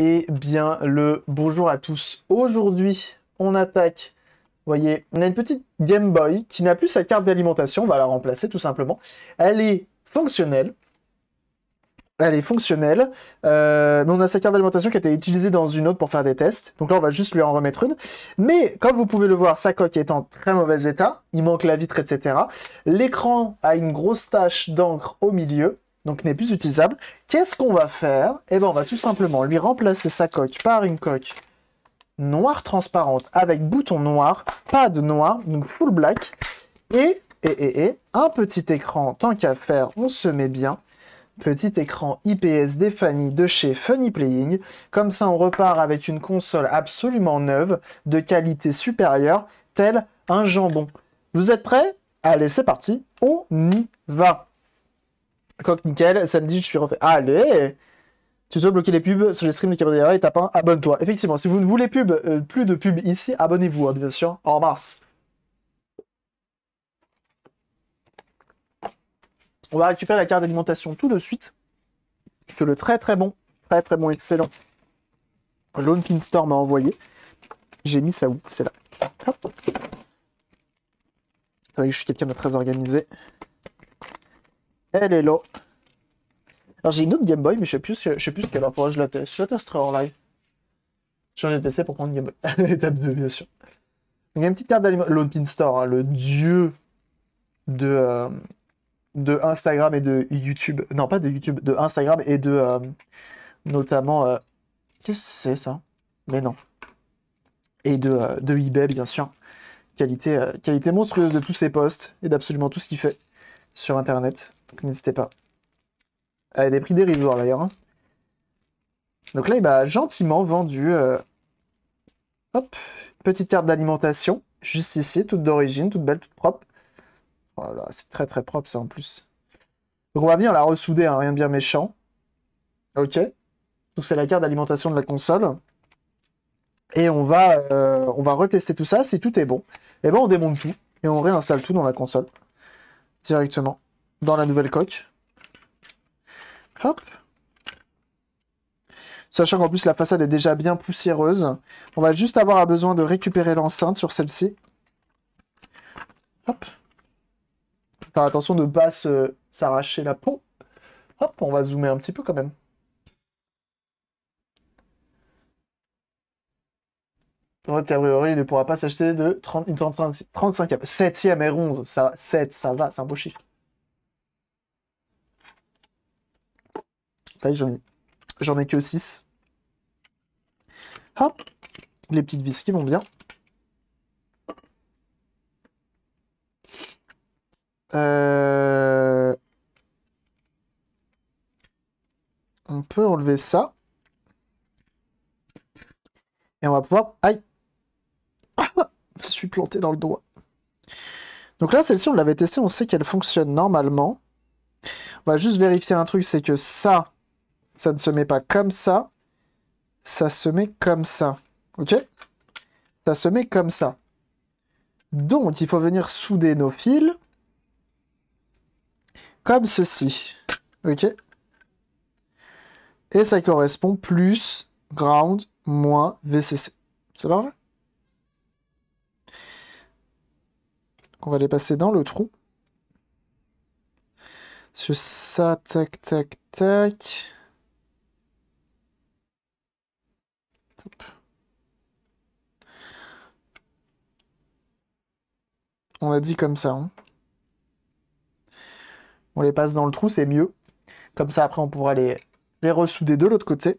Eh bien, le bonjour à tous. Aujourd'hui, on attaque. Vous voyez, on a une petite Game Boy qui n'a plus sa carte d'alimentation. On va la remplacer tout simplement. Elle est fonctionnelle. Elle est fonctionnelle. Euh, mais on a sa carte d'alimentation qui a été utilisée dans une autre pour faire des tests. Donc là, on va juste lui en remettre une. Mais comme vous pouvez le voir, sa coque est en très mauvais état. Il manque la vitre, etc. L'écran a une grosse tache d'encre au milieu. Donc n'est plus utilisable. Qu'est-ce qu'on va faire? Eh bien, on va tout simplement lui remplacer sa coque par une coque noire transparente avec bouton noir, pas de noir, donc full black. Et, un petit écran, tant qu'à faire, on se met bien petit écran IPS des Fanny de chez Funny Playing. Comme ça, on repart avec une console absolument neuve, de qualité supérieure, tel un jambon. Vous êtes prêts? Allez, c'est parti, on y va. Coq nickel, samedi, je suis refait. Allez Tu dois bloquer les pubs sur les streams de Cabrera et tape un abonne-toi. Effectivement, si vous ne voulez pub, euh, plus de pubs ici, abonnez-vous, hein, bien sûr, en mars. On va récupérer la carte d'alimentation tout de suite. Que le très très bon, très très bon, excellent Lone Pin Store m'a envoyé. J'ai mis ça où? C'est là. Hop. je suis quelqu'un de très organisé. Elle. Alors j'ai une autre Game Boy, mais je sais plus, je sais plus qu'elle a. Faudra que je la teste. Je la testerai en live. Changer de PC pour prendre une Game Boy. Étape 2, bien sûr. il y a une petite carte d'alimentation. Lone Pin Store, hein, le dieu de, euh, de Instagram et de YouTube. Non, pas de YouTube, de Instagram et de euh, notamment. Euh, qu'est-ce que c'est ça? Mais non. Et de, de eBay, bien sûr. Qualité, qualité monstrueuse de tous ses posts et d'absolument tout ce qu'il fait sur Internet. Donc n'hésitez pas. Elle a des prix dérisoires d'ailleurs. Hein. Donc là, il m'a gentiment vendu. Hop, petite carte d'alimentation. Juste ici, toute d'origine, toute belle, toute propre. Voilà, c'est très très propre ça en plus. Donc on va venir la ressouder, hein, rien de bien méchant. Ok. Donc c'est la carte d'alimentation de la console. Et on va, euh, on va retester tout ça. Si tout est bon, et eh ben on démonte tout et on réinstalle tout dans la console directement dans la nouvelle coque. Hop. Sachant qu'en plus la façade est déjà bien poussiéreuse, on va juste avoir besoin de récupérer l'enceinte sur celle-ci. Hop faire attention de ne pas s'arracher la peau. Hop, on va zoomer un petit peu quand même. a priori, il ne pourra pas s'acheter de 30, une 35 7ème et 11, ça, 7, ça va, c'est un beau chiffre. J'en ai, que 6. Hop, les petites vis qui vont bien. Euh, on peut enlever ça. Et on va pouvoir... Aïe Je suis planté dans le doigt. Donc là, celle-ci, on l'avait testée, on sait qu'elle fonctionne normalement. On va juste vérifier un truc, c'est que ça, ça ne se met pas comme ça. Ça se met comme ça. Ok? Ça se met comme ça. Donc, il faut venir souder nos fils comme ceci. Ok? Et ça correspond plus ground moins VCC. C'est vrai On va les passer dans le trou. Sur ça, tac, tac, tac. On a dit comme ça. Hein on les passe dans le trou, c'est mieux. Comme ça, après, on pourra les, les ressouder de l'autre côté.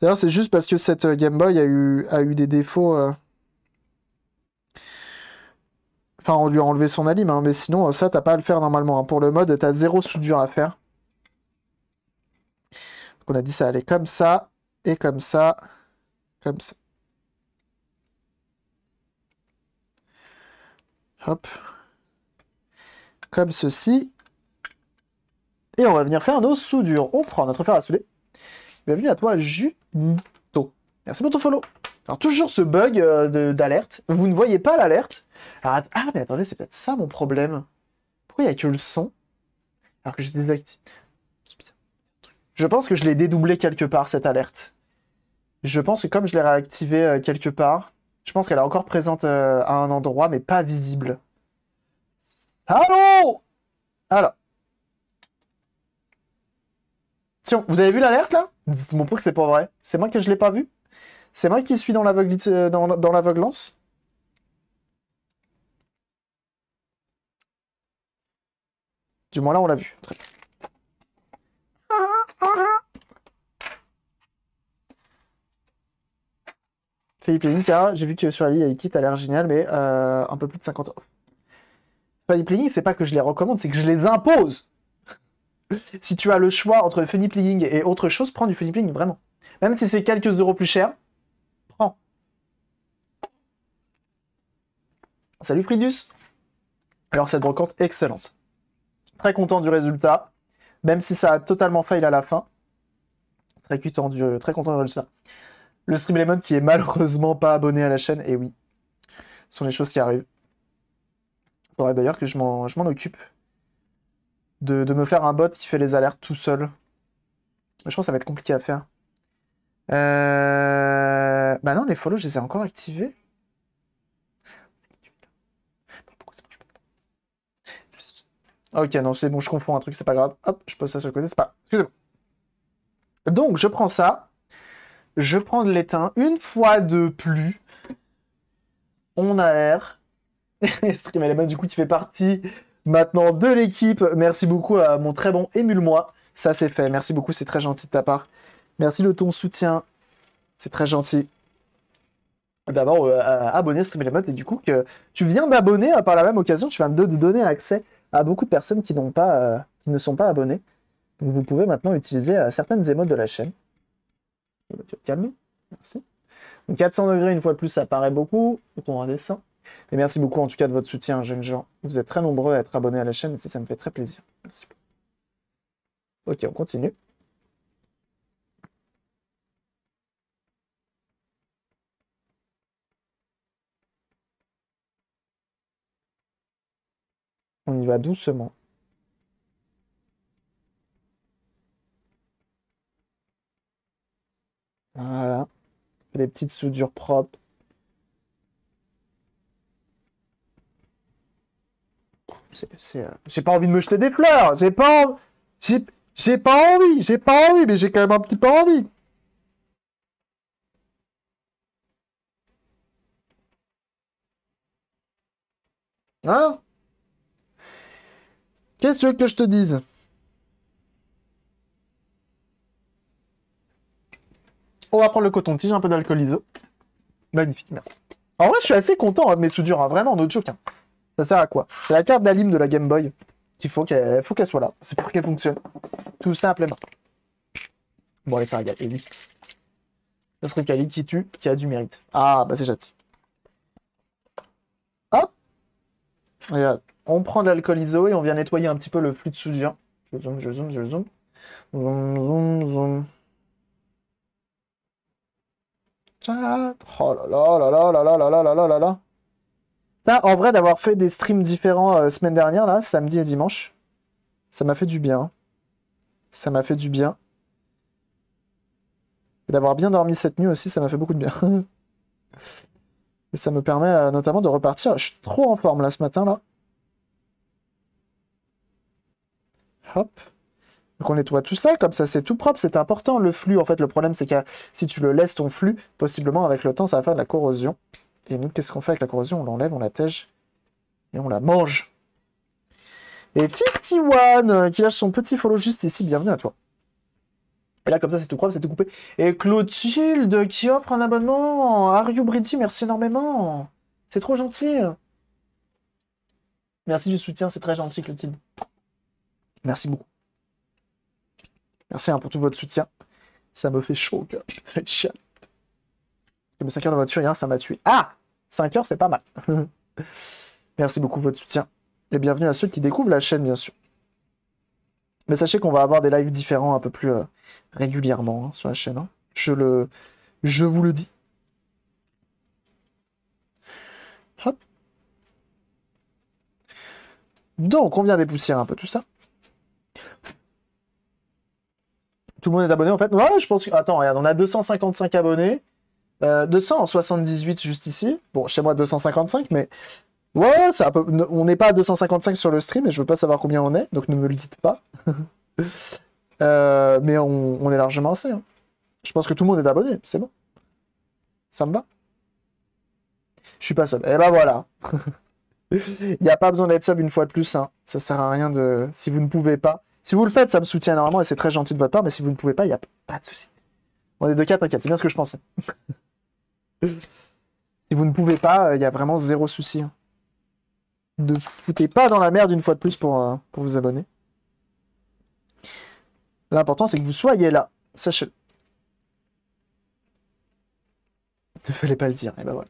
D'ailleurs, c'est juste parce que cette euh, Game Boy a eu, des défauts. Euh. Enfin, on lui a enlevé son alim, hein, mais sinon, euh, ça, t'as pas à le faire normalement. Hein. Pour le mode, t'as zéro soudure à faire. Donc, on a dit ça allait comme ça, et comme ça, comme ça. Hop comme ceci. Et on va venir faire nos soudures. On prend notre fer à souder. Bienvenue à toi, Juto. Merci pour ton follow. Alors, toujours ce bug euh, d'alerte. Vous ne voyez pas l'alerte. Ah, mais attendez, c'est peut-être ça mon problème. Pourquoi il n'y a que le son? Alors que j'ai désactivé. Je pense que je l'ai dédoublé quelque part, cette alerte. Je pense que comme je l'ai réactivé euh, quelque part, je pense qu'elle est encore présente euh, à un endroit, mais pas visible. Allô? Alors. Tiens, vous avez vu l'alerte là? Dites-moi pas que c'est pas vrai. C'est moi que je l'ai pas vu C'est moi qui suis dans l'aveuglance euh, dans, dans l'aveuglance? Du moins là, on l'a vu. Très bien. Philippe Link, j'ai vu que sur la avec t'as l'air génial, mais euh, un peu plus de 50 euros. Philippe Link, c'est pas que je les recommande, c'est que je les impose. si tu as le choix entre Philippe Link et autre chose, prends du Philippe Link, vraiment. Même si c'est quelques euros plus cher, prends. Salut Fridus Alors cette brocante excellente. Très content du résultat, même si ça a totalement failli à la fin. Très content du, très content du résultat. Le Streamlemon qui est malheureusement pas abonné à la chaîne, et oui, ce sont les choses qui arrivent. Faudrait d'ailleurs que je m'en occupe. De, me faire un bot qui fait les alertes tout seul. Mais je pense que ça va être compliqué à faire. Euh... Bah non, les follow, je les ai encore activés. Ok, non, c'est bon, je confonds un truc, c'est pas grave. Hop, je pose ça sur le côté, c'est pas... Excusez-moi. Donc, je prends ça je prends de l'étain une fois de plus. On aère. Stream Element, du coup, tu fais partie maintenant de l'équipe. Merci beaucoup à mon très bon Émule-moi. Ça, c'est fait. Merci beaucoup, c'est très gentil de ta part. Merci de ton soutien. C'est très gentil d'avoir euh, abonné Stream Element et du coup que tu viens d'abonner par la même occasion, tu viens de, donner accès à beaucoup de personnes euh, qui ne sont pas abonnées. Donc vous pouvez maintenant utiliser euh, certaines émotes de la chaîne. Vas Merci. Donc 400 degrés, une fois de plus, ça paraît beaucoup. Donc on redescend. Et merci beaucoup en tout cas de votre soutien, jeunes gens. Vous êtes très nombreux à être abonnés à la chaîne et ça, ça me fait très plaisir. Merci. Ok, on continue. On y va doucement. Voilà. Des petites soudures propres. Euh, j'ai pas envie de me jeter des fleurs. J'ai pas... J'ai pas envie. J'ai pas envie, mais j'ai quand même un petit peu envie. Hein? Qu'est-ce que tu veux que je te dise? On va prendre le coton-tige, un peu d'alcool iso. Magnifique, merci. En vrai, je suis assez content hein, de mes soudures, hein, vraiment, no joke. Hein. Ça sert à quoi? C'est la carte d'Alim de la Game Boy qu'il faut qu'elle soit là. C'est pour qu'elle fonctionne. Tout simplement. Bon, allez, ça regarde. Et oui. Ça serait Kali qui tue, qui a du mérite. Ah, bah c'est gentil. Hop Regarde. On prend de l'alcool iso et on vient nettoyer un petit peu le flux de soudure. Je zoome, je zoome, je zoome. Zoom, zoom, zoom. Oh là là là là là là là là là là là Ça, en vrai, d'avoir fait des streams différents euh, semaine dernière, là, samedi et dimanche, ça m'a fait du bien. Ça m'a fait du bien. Et d'avoir bien dormi cette nuit aussi, ça m'a fait beaucoup de bien. et ça me permet euh, notamment de repartir. Je suis trop en forme là ce matin là. Hop. Donc on nettoie tout ça, comme ça c'est tout propre, c'est important. Le flux, en fait, le problème c'est que si tu le laisses ton flux, possiblement avec le temps ça va faire de la corrosion. Et nous, qu'est-ce qu'on fait avec la corrosion? On l'enlève, on la tège et on la mange. Et 51 euh, qui lâche son petit follow juste ici, bienvenue à toi. Et là, comme ça, c'est tout propre, c'est tout coupé. Et Clotilde qui offre un abonnement. Ariou Brady, merci énormément. C'est trop gentil. Merci du soutien, c'est très gentil, Clotilde. Merci beaucoup. Merci hein, pour tout votre soutien. Ça me fait chaud au cœur. Comme 5 heures de voiture hier, ça m'a tué. Ah 5 heures, c'est pas mal. Merci beaucoup pour votre soutien. Et bienvenue à ceux qui découvrent la chaîne, bien sûr. Mais sachez qu'on va avoir des lives différents un peu plus euh, régulièrement hein, sur la chaîne. Hein. Je, le... Je vous le dis. Hop. Donc, on vient dépoussiérer un peu tout ça. Tout le monde est abonné en fait. Ouais, je pense que. Attends, regarde, on a 255 abonnés. Euh, 278 juste ici. Bon, chez moi 255, mais. Ouais, on n'est pas à 255 sur le stream et je veux pas savoir combien on est, donc ne me le dites pas. euh, mais on, est largement assez. Hein. Je pense que tout le monde est abonné, c'est bon. Ça me va. Je suis pas seul. Et ben voilà. Il n'y a pas besoin d'être sub une fois de plus. Hein. Ça sert à rien de. Si vous ne pouvez pas. Si vous le faites, ça me soutient énormément et c'est très gentil de votre part, mais si vous ne pouvez pas, il n'y a pas de souci. On est de 4 t'inquiète, c'est bien ce que je pensais. si vous ne pouvez pas, il y a vraiment zéro souci. Hein. Ne foutez pas dans la merde une fois de plus pour, euh, pour vous abonner. L'important, c'est que vous soyez là. Sachez-le. Ne fallait pas le dire. Et ben voilà.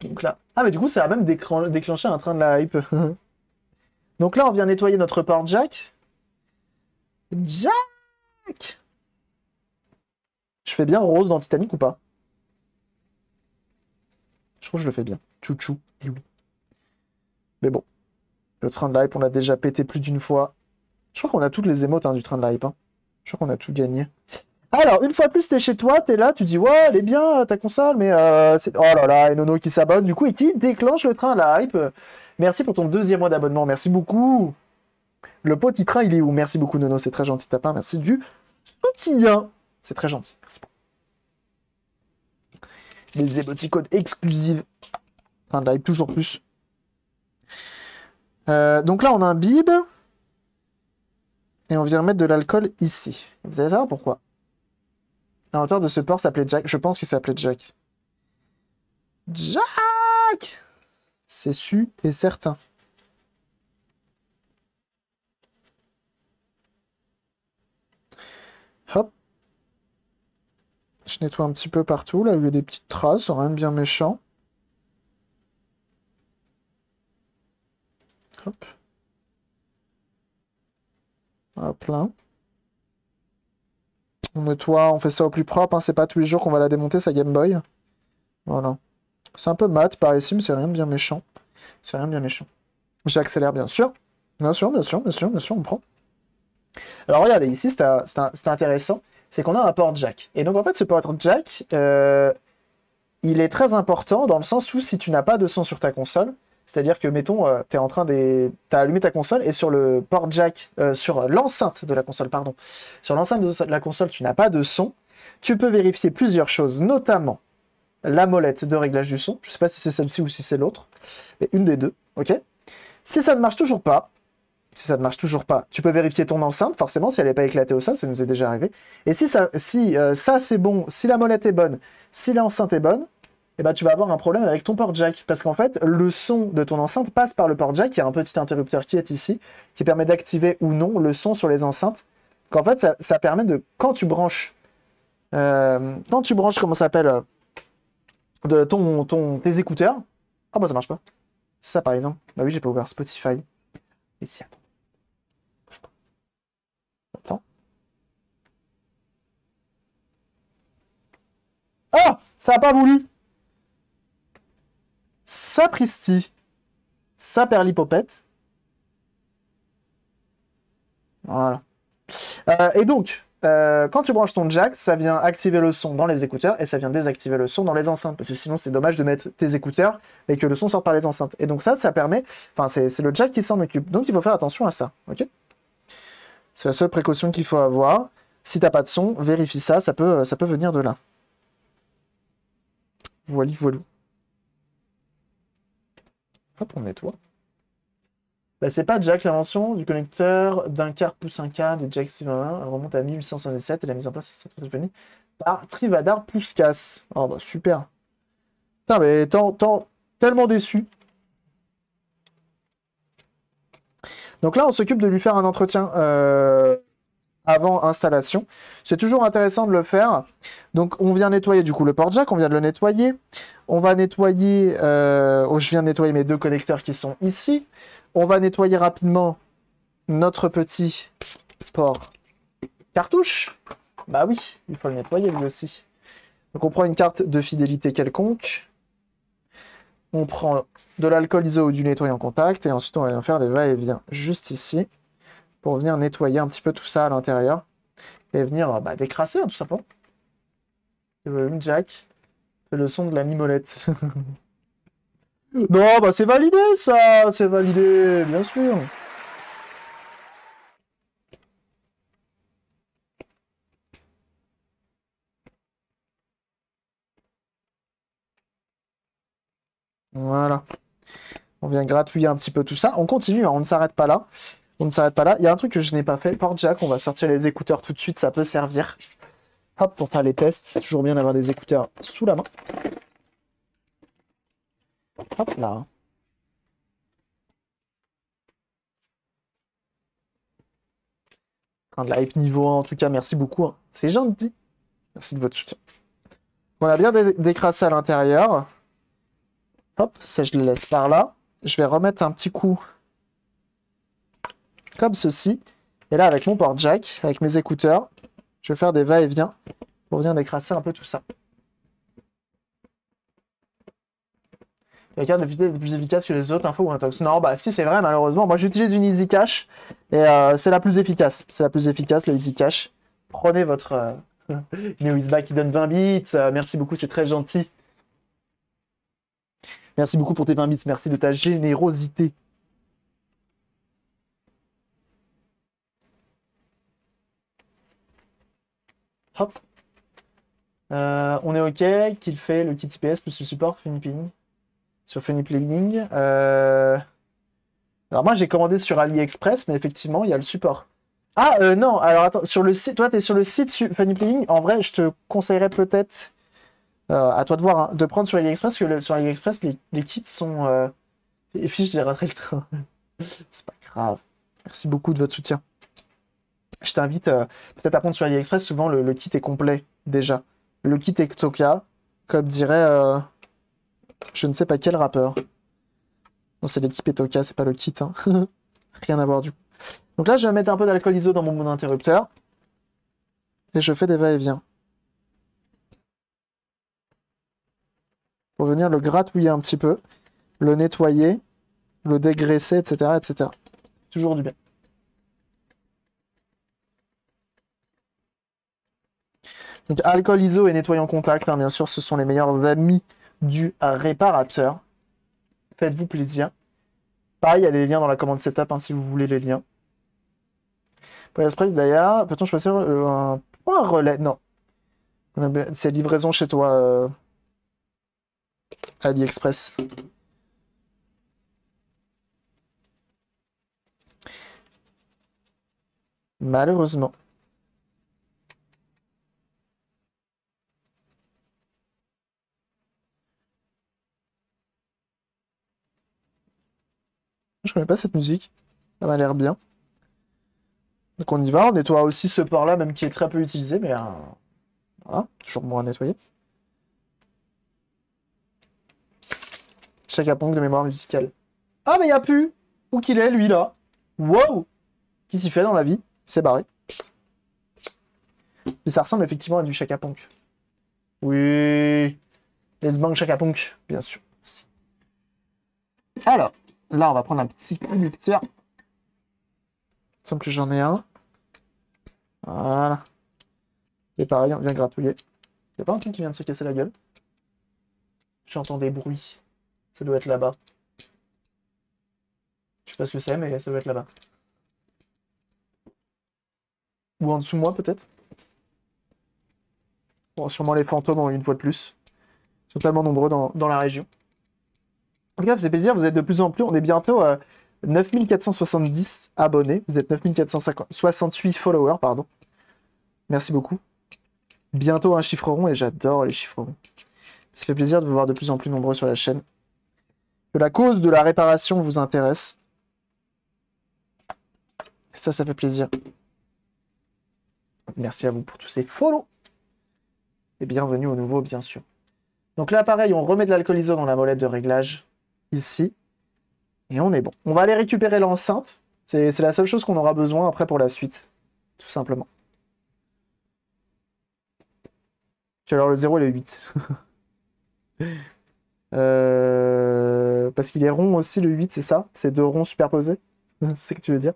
Donc là. Ah, mais du coup, ça a même déclenché un train de la hype. Donc là, on vient nettoyer notre port jack. Jack Je fais bien rose dans Titanic ou pas? Je trouve que je le fais bien. Chouchou. Mais bon. Le train de la hype, on l'a déjà pété plus d'une fois. Je crois qu'on a toutes les émotes hein, du train de la hype. Hein. Je crois qu'on a tout gagné. Alors, une fois plus, t'es chez toi, t'es là, tu dis ouais, elle est bien ta console, mais euh, c'est... Oh là là, et Nono qui s'abonne du coup et qui déclenche le train la hype. Merci pour ton deuxième mois d'abonnement, merci beaucoup. Le petit train, il est où? Merci beaucoup Nono, c'est très gentil de ta part, merci du soutien. C'est très gentil, merci beaucoup. Les émoticônes exclusives. Train de hype, toujours plus. Euh, donc là, on a un bib. Et on vient mettre de l'alcool ici. Vous allez savoir pourquoi. L'inventeur de ce port s'appelait Jack. Je pense qu'il s'appelait Jack. Jack C'est su et certain. Hop. Je nettoie un petit peu partout. Là, il y a des petites traces, rien de bien méchant. Hop. Hop là. On nettoie, on fait ça au plus propre. Hein. C'est pas tous les jours qu'on va la démonter, sa Game Boy. Voilà. C'est un peu mat par ici, mais c'est rien de bien méchant. C'est rien de bien méchant. J'accélère, bien sûr. Bien sûr, bien sûr, bien sûr, bien sûr, on prend. Alors regardez, ici, c'est intéressant. C'est qu'on a un port jack. Et donc, en fait, ce port jack, euh, il est très important dans le sens où si tu n'as pas de son sur ta console, c'est-à-dire que, mettons, euh, tu en train de... as allumé ta console et sur le port jack, euh, sur l'enceinte de la console, pardon, sur l'enceinte de la console, tu n'as pas de son, tu peux vérifier plusieurs choses, notamment la molette de réglage du son. Je ne sais pas si c'est celle-ci ou si c'est l'autre, mais une des deux, ok? Si ça ne marche toujours pas, si ça ne marche toujours pas, tu peux vérifier ton enceinte, forcément, si elle n'est pas éclatée au sol, ça nous est déjà arrivé. Et si ça, si, euh, ça c'est bon, si la molette est bonne, si l'enceinte est bonne, eh ben, tu vas avoir un problème avec ton port jack. Parce qu'en fait, le son de ton enceinte passe par le port jack. Il y a un petit interrupteur qui est ici, qui permet d'activer ou non le son sur les enceintes. Qu'en fait, ça, permet de, quand tu branches, euh, quand tu branches, comment ça s'appelle, euh, de ton, ton, tes écouteurs. Ah bah ça marche pas. Ça par exemple. Bah oui, j'ai pas ouvert Spotify. Ici, attends. Attends. Ah Ça a pas voulu sapristi, saperlipopette. Voilà. Euh, et donc, euh, quand tu branches ton jack, ça vient activer le son dans les écouteurs et ça vient désactiver le son dans les enceintes. Parce que sinon, c'est dommage de mettre tes écouteurs et que le son sorte par les enceintes. Et donc ça, ça permet... Enfin, c'est le jack qui s'en occupe. Donc il faut faire attention à ça. ok? C'est la seule précaution qu'il faut avoir. Si t'as pas de son, vérifie ça, ça peut venir de là. Voilà, voilà. Hop, on nettoie. Bah, c'est pas Jack l'invention du connecteur d'un quart pouce 1K de Jack 621. Elle remonte à 1857 et la mise en place cette par Trivadar Pouscas. Oh bah super. Putain, mais tant, tellement déçu. Donc là, on s'occupe de lui faire un entretien euh, avant installation. C'est toujours intéressant de le faire. Donc on vient nettoyer du coup le port jack, on vient de le nettoyer. On va nettoyer, euh, oh, je viens de nettoyer mes deux connecteurs qui sont ici. On va nettoyer rapidement notre petit port cartouche. Bah oui, il faut le nettoyer lui aussi. Donc on prend une carte de fidélité quelconque. On prend de l'alcool iso ou du nettoyant contact et ensuite on va faire des va-et-vient juste ici pour venir nettoyer un petit peu tout ça à l'intérieur et venir bah, décrasser, hein, tout simplement. Le jack. Le son de la mimolette. non, bah c'est validé ça C'est validé, bien sûr Voilà. On vient gratouiller un petit peu tout ça. On continue, hein, on ne s'arrête pas là. On ne s'arrête pas là. Il y a un truc que je n'ai pas fait. Port jack, on va sortir les écouteurs tout de suite, ça peut servir. Hop, pour faire les tests, c'est toujours bien d'avoir des écouteurs sous la main. Hop là. De la hype niveau 1, en tout cas, merci beaucoup. Hein. C'est gentil. Merci de votre soutien. On a bien décrassé à l'intérieur. Hop, ça je le laisse par là. Je vais remettre un petit coup comme ceci. Et là, avec mon port jack, avec mes écouteurs, je vais faire des va-et-vient pour venir décrasser un peu tout ça. La carte de vitesse est plus efficace que les autres infos ou intox? Non, bah si c'est vrai, malheureusement. Moi j'utilise une Easy et euh, c'est la plus efficace. C'est la plus efficace, la Easy. Prenez votre euh, qui donne 20 bits. Euh, merci beaucoup, c'est très gentil. Merci beaucoup pour tes 20 bits, merci de ta générosité. Hop. Euh, on est OK qu'il fait le kit IPS plus le support Funny sur Funny euh, Alors moi j'ai commandé sur AliExpress, mais effectivement il y a le support. Ah euh, non, alors attends, sur le site, toi tu es sur le site Funny en vrai je te conseillerais peut-être euh, à toi de voir, hein, de prendre sur AliExpress, parce que sur AliExpress, les, kits sont... Et fiche, j'ai raté le train. c'est pas grave. Merci beaucoup de votre soutien. Je t'invite euh, peut-être à prendre sur AliExpress, souvent le, kit est complet déjà. Le kit est Toka, comme dirait... Euh, je ne sais pas quel rappeur. Non, c'est l'équipe Etoka, c'est pas le kit. Hein. Rien à voir du coup. Donc là, je vais mettre un peu d'alcool iso dans mon, mon interrupteur. Et je fais des va-et-vient. pour venir le gratouiller un petit peu, le nettoyer, le dégraisser, etc. etc. Toujours du bien. Donc alcool iso et nettoyant contact, hein, bien sûr, ce sont les meilleurs amis du réparateur. Faites-vous plaisir. Pareil, il y a les liens dans la commande setup hein, si vous voulez les liens. Pour l'esprit d'ailleurs, peut-on choisir un point relais? Non. C'est livraison chez toi. Euh, AliExpress. Malheureusement. Je connais pas cette musique. Ça m'a l'air bien. Donc on y va, on nettoie aussi ce port-là, même qui est très peu utilisé, mais euh, voilà, toujours moins à nettoyer. Chaka de mémoire musicale. Ah, mais il a plus Où qu'il est, lui, là? Wow Qui s'y fait dans la vie C'est barré. Mais ça ressemble effectivement à du Chaka. Oui Les bangs Chaka bien sûr. Alors, là, on va prendre un petit conducteur. Il semble que j'en ai un. Voilà. Et pareil, on vient gratouiller. Y a pas un truc qui vient de se casser la gueule? J'entends des bruits. Ça doit être là-bas. Je sais pas ce que c'est, mais ça doit être là-bas. Ou en dessous de moi, peut-être? Bon, sûrement les fantômes, une fois de plus. Ils sont tellement nombreux dans, la région. En tout cas, c'est plaisir, vous êtes de plus en plus. On est bientôt à 9470 abonnés. Vous êtes 9468 followers, pardon. Merci beaucoup. Bientôt un chiffre rond et j'adore les chiffres ronds. Ça fait plaisir de vous voir de plus en plus nombreux sur la chaîne que la cause de la réparation vous intéresse. Ça, ça fait plaisir. Merci à vous pour tous ces follow. Et bienvenue au nouveau, bien sûr. Donc là, pareil, on remet de l'alcool iso dans la molette de réglage, ici. Et on est bon. On va aller récupérer l'enceinte. C'est la seule chose qu'on aura besoin après pour la suite. Tout simplement. Alors le 0 et le 8. Euh, parce qu'il est rond aussi, le 8, c'est ça? C'est deux ronds superposés? C'est ce que tu veux dire?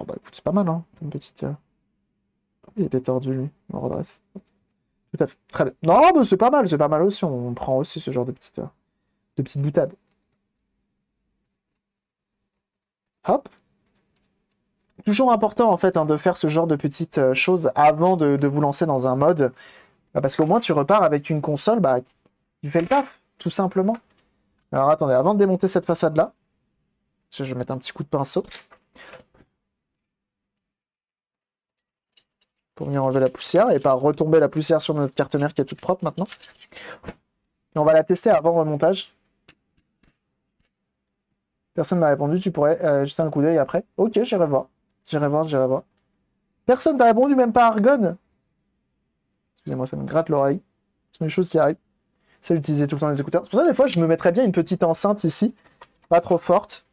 Oh, bah écoute, c'est pas mal, hein Une petite... Euh, Il était tordu, lui. On redresse. Tout à fait. Très bien. Non, mais c'est pas mal, c'est pas mal aussi. On prend aussi ce genre de petites, petites boutades. Hop. Toujours important, en fait, hein, de faire ce genre de petites euh, choses avant de, vous lancer dans un mode. Bah, parce qu'au moins, tu repars avec une console bah, qui fait le taf, tout simplement. Alors, attendez, avant de démonter cette façade-là, je vais mettre un petit coup de pinceau. pour venir enlever la poussière et pas retomber la poussière sur notre carte mère qui est toute propre maintenant. On va la tester avant remontage. Personne m'a répondu, tu pourrais euh, jeter un coup d'œil après. Ok, j'irai voir. J'irai voir, j'irai voir. Personne t'a répondu, même pas Argon. Excusez-moi, ça me gratte l'oreille. C'est une chose qui arrive. C'est d'utiliser tout le temps les écouteurs. C'est pour ça, des fois, je me mettrais bien une petite enceinte ici. Pas trop forte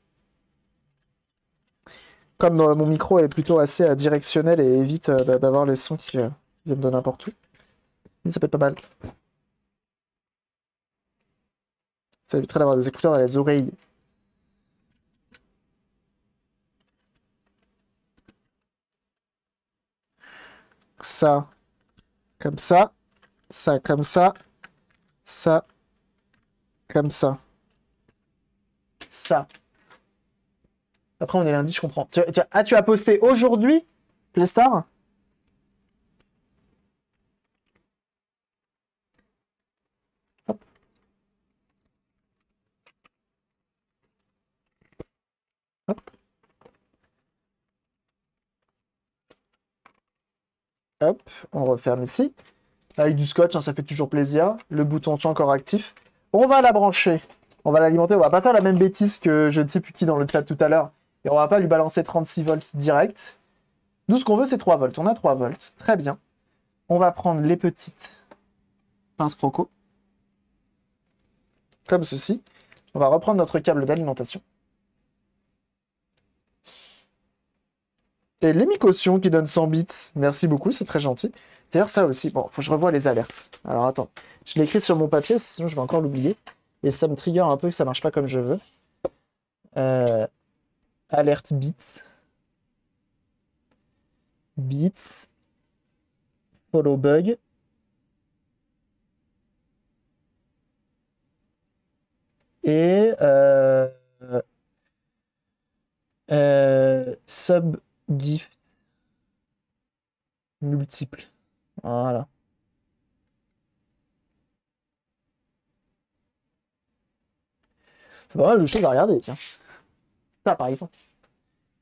comme euh, mon micro est plutôt assez euh, directionnel et évite euh, d'avoir les sons qui viennent de n'importe où. ça peut être pas mal. Ça éviterait d'avoir des écouteurs dans les oreilles. Ça, comme ça, ça comme ça, ça, comme ça, ça. Après, on est lundi, je comprends. Tu, ah, tu as posté aujourd'hui, Playstar? On referme ici. Avec du scotch, hein, ça fait toujours plaisir. Le bouton soit encore actif. On va la brancher. On va l'alimenter. On va pas faire la même bêtise que je ne sais plus qui dans le chat tout à l'heure. Et on va pas lui balancer 36 volts direct. Nous, ce qu'on veut, c'est 3 volts. On a 3 volts. Très bien. On va prendre les petites pinces croco. Comme ceci. On va reprendre notre câble d'alimentation. Et l'émicaution qui donne 100 bits. Merci beaucoup, c'est très gentil. D'ailleurs, ça aussi. Bon, faut que je revoie les alertes. Alors, attends. Je l'ai écrit sur mon papier, sinon je vais encore l'oublier. Et ça me trigger un peu que ça marche pas comme je veux. Euh, alerte bits. Bits. Follow bug. Et euh, euh, sub gift multiple. Voilà. C'est pas mal regarder, tiens. Ça, par exemple.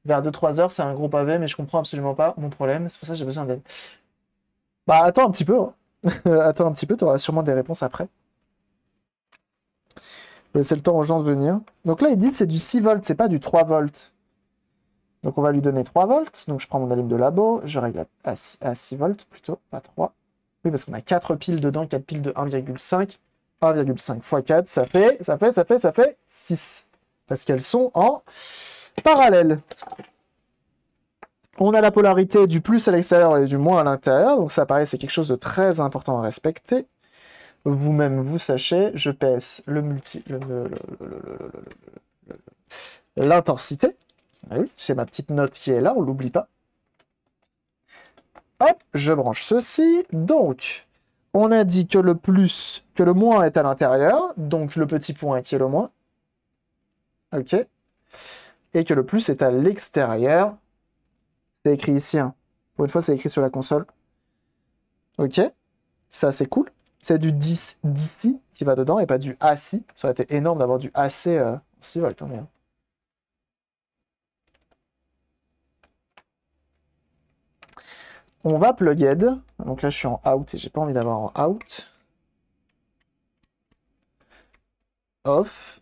Vers 2-3 heures, c'est un gros pavé, mais je comprends absolument pas mon problème. C'est pour ça que j'ai besoin d'aide. Bah, attends un petit peu. Hein. attends un petit peu, tu auras sûrement des réponses après. Je vais laisser le temps aux gens de venir. Donc là, ils disent c'est du 6 volts, c'est pas du 3 volts. Donc on va lui donner 3 volts. Donc je prends mon allume de labo, je règle à 6 volts plutôt, pas 3. Oui, parce qu'on a 4 piles dedans, 4 piles de 1,5. 1,5 x 4, ça fait, ça fait, ça fait, ça fait 6 parce qu'elles sont en parallèle. On a la polarité du plus à l'extérieur et du moins à l'intérieur, donc ça paraît c'est quelque chose de très important à respecter. Vous-même, vous sachez, je pèse le multi, l'intensité. Ah oui, c'est ma petite note qui est là, on l'oublie pas. Hop, je branche ceci. Donc, on a dit que le plus, que le moins est à l'intérieur, donc le petit point qui est le moins. OK. Et que le plus est à l'extérieur. C'est écrit ici. Hein. Pour une fois, c'est écrit sur la console. OK. Ça, c'est cool. C'est du 10 d'ici qui va dedans et pas du AC. Ça aurait été énorme d'avoir du AC euh, 6 volts. Hein, On va plugged. Donc là, je suis en out et j'ai pas envie d'avoir en out. Off.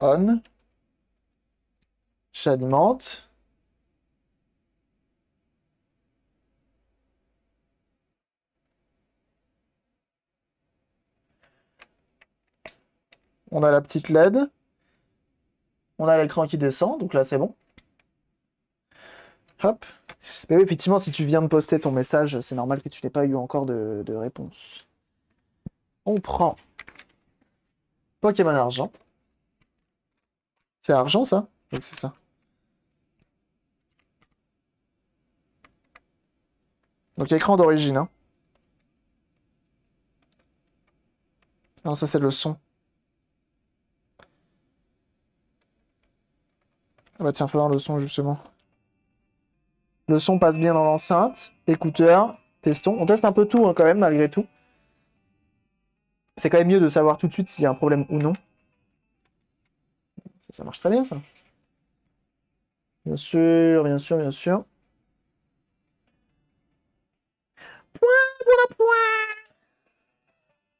On. J'alimente. On a la petite LED. On a l'écran qui descend, donc là c'est bon. Hop. Mais oui, effectivement, si tu viens de poster ton message, c'est normal que tu n'aies pas eu encore de, réponse. On prend Pokémon Argent. C'est argent ça? Oui, c'est ça. Donc écran d'origine. Hein. Non, ça c'est le son. Ah bah tiens, faut voir le son justement. Le son passe bien dans l'enceinte. Écouteurs, testons. On teste un peu tout hein, quand même, malgré tout. C'est quand même mieux de savoir tout de suite s'il y a un problème ou non. Ça, marche très bien, ça. Bien sûr, bien sûr, bien sûr. Point pour la point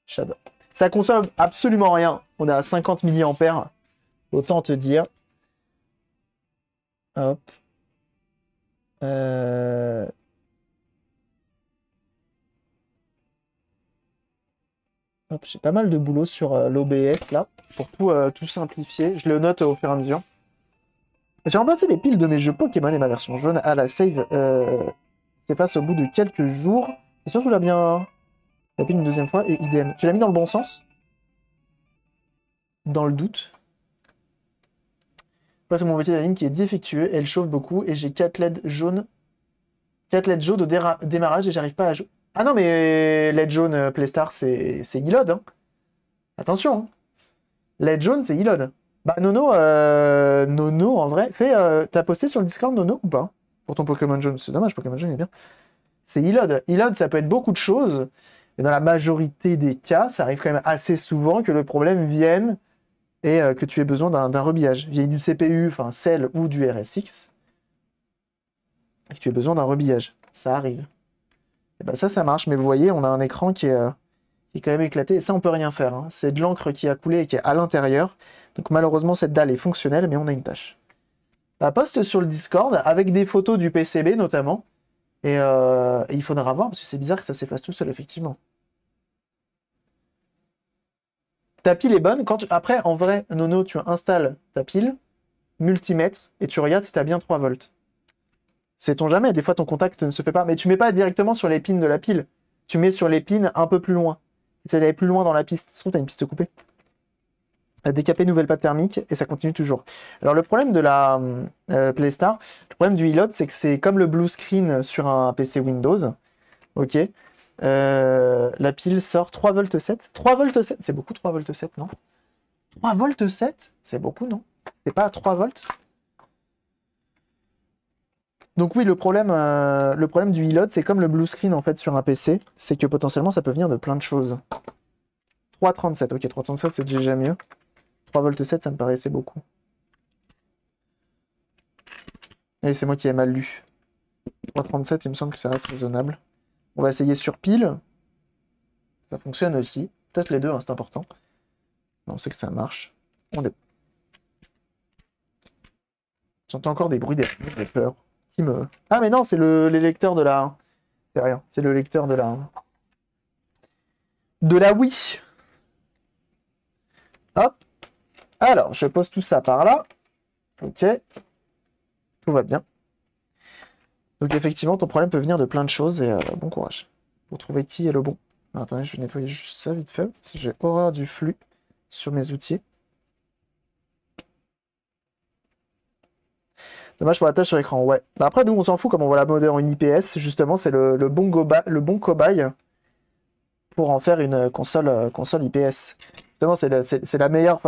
J'adore. Ça consomme absolument rien. On est à 50 mAh. Autant te dire. Hop. Euh, j'ai pas mal de boulot sur euh, l'OBS là, pour tout, euh, tout simplifier. Je le note au fur et à mesure. J'ai remplacé les piles de mes jeux Pokémon et ma version jaune à la save. C'est passe au bout de quelques jours. Sûr que tu l'as bien. Pile une deuxième fois et idem. Tu l'as mis dans le bon sens? Dans le doute? C'est mon petit de la ligne qui est défectueux, elle chauffe beaucoup et j'ai 4 LED jaunes. 4 LED jaunes au démarrage et j'arrive pas à jouer. Ah non, mais LED jaune euh, Playstar, c'est Gilod. Hein. Attention. Hein. LED jaune, c'est Gilod. Bah, Nono, euh, Nono, en vrai, fais, euh, t'as posté sur le Discord Nono ou pas Pour ton Pokémon jaune? C'est dommage, Pokémon jaune est bien. C'est Ilod. Ilod, ça peut être beaucoup de choses. Mais dans la majorité des cas, ça arrive quand même assez souvent que le problème vienne et euh, que tu aies besoin d'un rebillage. Vieille du CPU, enfin celle ou du RSX, et que tu aies besoin d'un rebillage. Ça arrive. Et ben ça, ça marche, mais vous voyez, on a un écran qui est, euh, quand même éclaté, et ça, on peut rien faire. Hein. C'est de l'encre qui a coulé et qui est à l'intérieur. Donc malheureusement, cette dalle est fonctionnelle, mais on a une tâche. Bah, poste sur le Discord, avec des photos du PCB notamment, et, euh, et il faudra voir, parce que c'est bizarre que ça s'efface tout seul, effectivement. Ta pile est bonne. Quand Après, en vrai, Nono, tu installes ta pile, multimètre, et tu regardes si tu bien 3 volts. Sait-on jamais, des fois ton contact ne se fait pas. Mais tu mets pas directement sur les pins de la pile. Tu mets sur les pins un peu plus loin. C'est d'aller plus loin dans la piste. Est-ce tu une piste coupée? Décaper nouvelle pâte thermique et ça continue toujours. Alors le problème de la euh, Playstar, le problème du e c'est que c'est comme le blue screen sur un PC Windows. Ok? Euh, la pile sort 3 volts 7. 3 volts 7, c'est beaucoup 3 volts 7, non? 3 volts 7 C'est beaucoup, non? C'est pas 3 volts? Donc oui, le problème, euh, le problème du e c'est comme le blue screen en fait sur un PC, c'est que potentiellement ça peut venir de plein de choses. 3.37, ok, 3.37 c'est déjà mieux. 3 volts 7, ça me paraissait beaucoup. Et c'est moi qui ai mal lu. 3.37, il me semble que ça reste raisonnable. On va essayer sur pile. Ça fonctionne aussi. Teste les deux, hein, c'est important. On sait que ça marche. J'entends encore des bruits derrière, j'ai peur. Qui me... Ah mais non, c'est le les lecteurs de la... C'est rien, c'est le lecteur de la... De la Wii. Hop. Alors, je pose tout ça par là. Ok. Tout va bien. Donc effectivement, ton problème peut venir de plein de choses et euh, bon courage pour trouver qui est le bon. attendez, je vais nettoyer juste ça vite fait, j'ai horreur du flux sur mes outils. Dommage pour la tâche sur l'écran, ouais. Bah, après, nous, on s'en fout, comme on voit la mode en IPS, justement, c'est le, bon cobaye pour en faire une console, euh, IPS. Justement, c'est la, meilleure,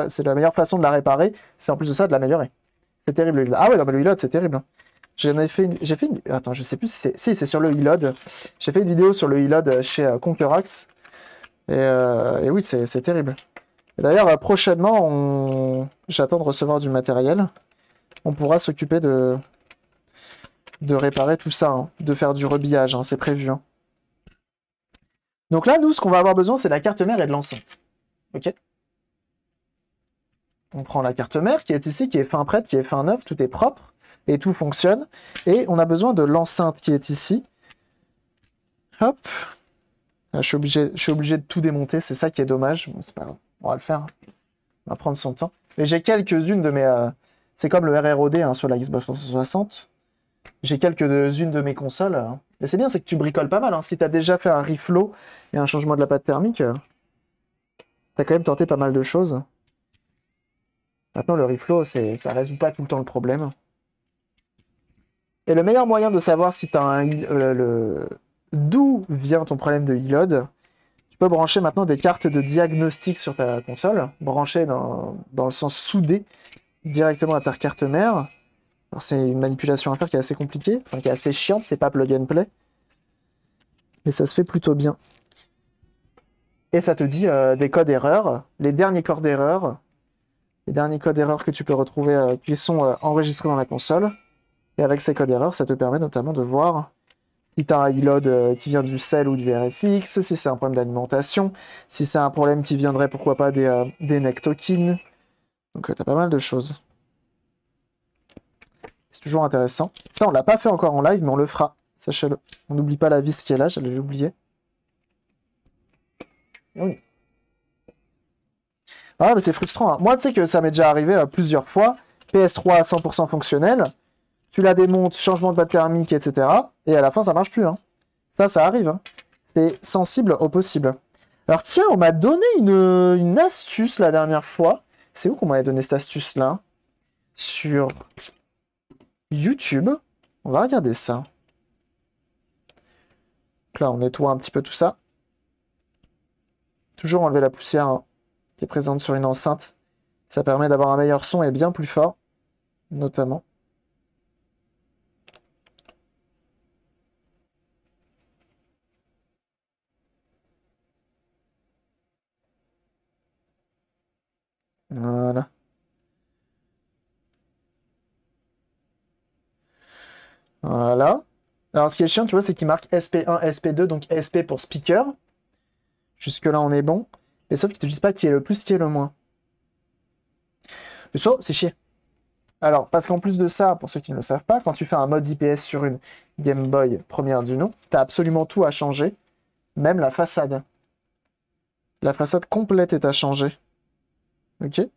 façon de la réparer, c'est en plus de ça de l'améliorer. C'est terrible. Ah ouais, c'est terrible. J'en fait une... J'ai fait une... Attends, je sais plus si c'est... Si, c'est sur le e J'ai fait une vidéo sur le e chez euh, Conquerax. Et, euh, et oui, c'est terrible. D'ailleurs, euh, prochainement, j'attends de recevoir du matériel. On pourra s'occuper de... de réparer tout ça, hein. de faire du rebillage, hein, c'est prévu. Hein. Donc là, nous, ce qu'on va avoir besoin, c'est la carte mère et de l'enceinte. Ok? On prend la carte mère qui est ici, qui est fin prête, qui est fin neuve, tout est propre et tout fonctionne. Et on a besoin de l'enceinte qui est ici. Hop. je, suis obligé, je suis obligé de tout démonter, c'est ça qui est dommage. on va le faire. On va prendre son temps. Mais j'ai quelques-unes de mes... Euh, c'est comme le RROD hein, sur la Xbox 360. J'ai quelques-unes de mes consoles. Hein. Mais c'est bien, c'est que tu bricoles pas mal. Hein. Si tu as déjà fait un reflow et un changement de la pâte thermique, euh, tu quand même tenté pas mal de choses. Maintenant, le reflow, ça résout pas tout le temps le problème. Et le meilleur moyen de savoir si tu un, le, d'où vient ton problème de e Tu peux brancher maintenant des cartes de diagnostic sur ta console, brancher dans, le sens soudé directement à ta carte mère. C'est une manipulation à faire qui est assez compliquée, enfin qui est assez chiante, c'est pas plug and play. Mais ça se fait plutôt bien. Et ça te dit euh, des codes erreurs, les derniers codes erreurs, les derniers codes erreurs que tu peux retrouver euh, qui sont euh, enregistrés dans la console. Et avec ces codes erreurs, ça te permet notamment de voir si tu as un reload qui vient du cell ou du RSX, si c'est un problème d'alimentation, si c'est un problème qui viendrait pourquoi pas des, tokens. Donc tu as pas mal de choses toujours intéressant. Ça, on l'a pas fait encore en live, mais on le fera. Sachez-le. On n'oublie pas la vis qui est là, j'allais l'oublier. Oui. Ah, mais c'est frustrant. Hein. Moi, tu sais que ça m'est déjà arrivé euh, plusieurs fois. PS3 à 100% fonctionnel. Tu la démontes, changement de batterie thermique, etc. Et à la fin, ça marche plus. Hein. Ça, ça arrive. Hein. C'est sensible au possible. Alors tiens, on m'a donné une, astuce la dernière fois. C'est où qu'on m'avait donné cette astuce-là? Sur YouTube. On va regarder ça. là, on nettoie un petit peu tout ça. Toujours enlever la poussière hein, qui est présente sur une enceinte. Ça permet d'avoir un meilleur son et bien plus fort, notamment. Voilà. Voilà. Alors, ce qui est chiant, tu vois, c'est qu'il marque SP1, SP2, donc SP pour speaker. Jusque-là, on est bon. Et sauf qu'ils te disent pas qui est le plus, qui est le moins. Le ça, c'est chier. Alors, parce qu'en plus de ça, pour ceux qui ne le savent pas, quand tu fais un mode IPS sur une Game Boy première du nom, tu as absolument tout à changer, même la façade. La façade complète est à changer. Ok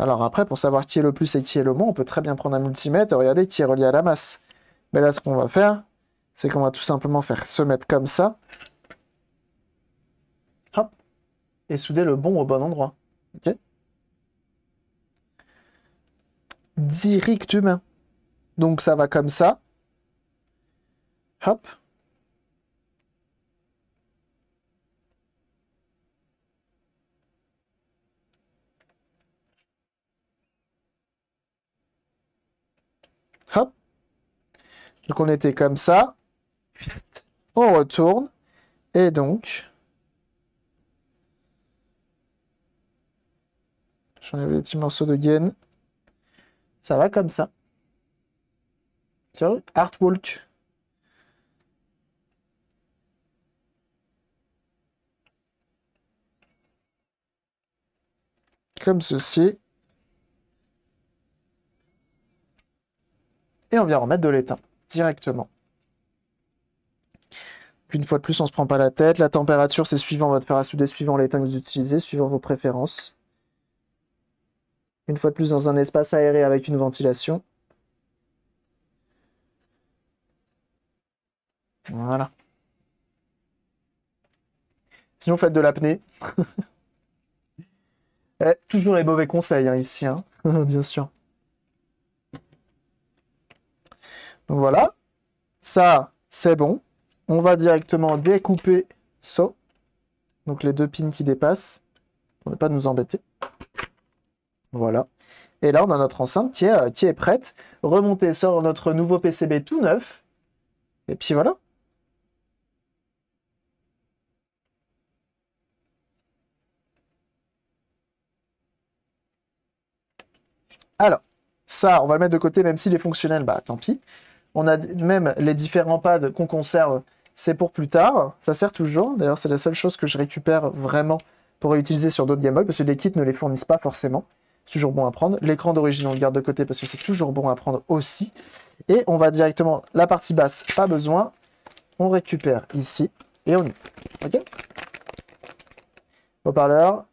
alors après, pour savoir qui est le plus et qui est le moins, on peut très bien prendre un multimètre et regarder qui est relié à la masse. Mais là, ce qu'on va faire, c'est qu'on va tout simplement faire se mettre comme ça. Hop. Et souder le bon au bon endroit. Ok Directement. Donc ça va comme ça. Hop. Donc on était comme ça. On retourne. Et donc... J'enlève les petits morceaux de gain. Ça va comme ça. Tiens, artwork. Comme ceci. et on vient remettre de l'étain directement. une fois de plus, on ne se prend pas la tête. La température, c'est suivant votre fer à souder, suivant l'étain que vous utilisez, suivant vos préférences. Une fois de plus, dans un espace aéré avec une ventilation. Voilà. Sinon, faites de l'apnée. Eh, toujours les mauvais conseils hein, ici, hein. bien sûr. Voilà, ça c'est bon. On va directement découper ça. Donc les deux pins qui dépassent, pour ne pas nous embêter. Voilà. Et là, on a notre enceinte qui est, euh, qui est prête. Remonter sur notre nouveau PCB tout neuf. Et puis voilà. Alors, ça, on va le mettre de côté, même s'il est fonctionnel, bah tant pis. On a même les différents pads qu'on conserve, c'est pour plus tard. Ça sert toujours. D'ailleurs, c'est la seule chose que je récupère vraiment pour réutiliser sur d'autres Game Boy, parce que les kits ne les fournissent pas forcément. C'est toujours bon à prendre. L'écran d'origine, on le garde de côté parce que c'est toujours bon à prendre aussi. Et on va directement, la partie basse, pas besoin. On récupère ici et on y Ok Haut-parleur.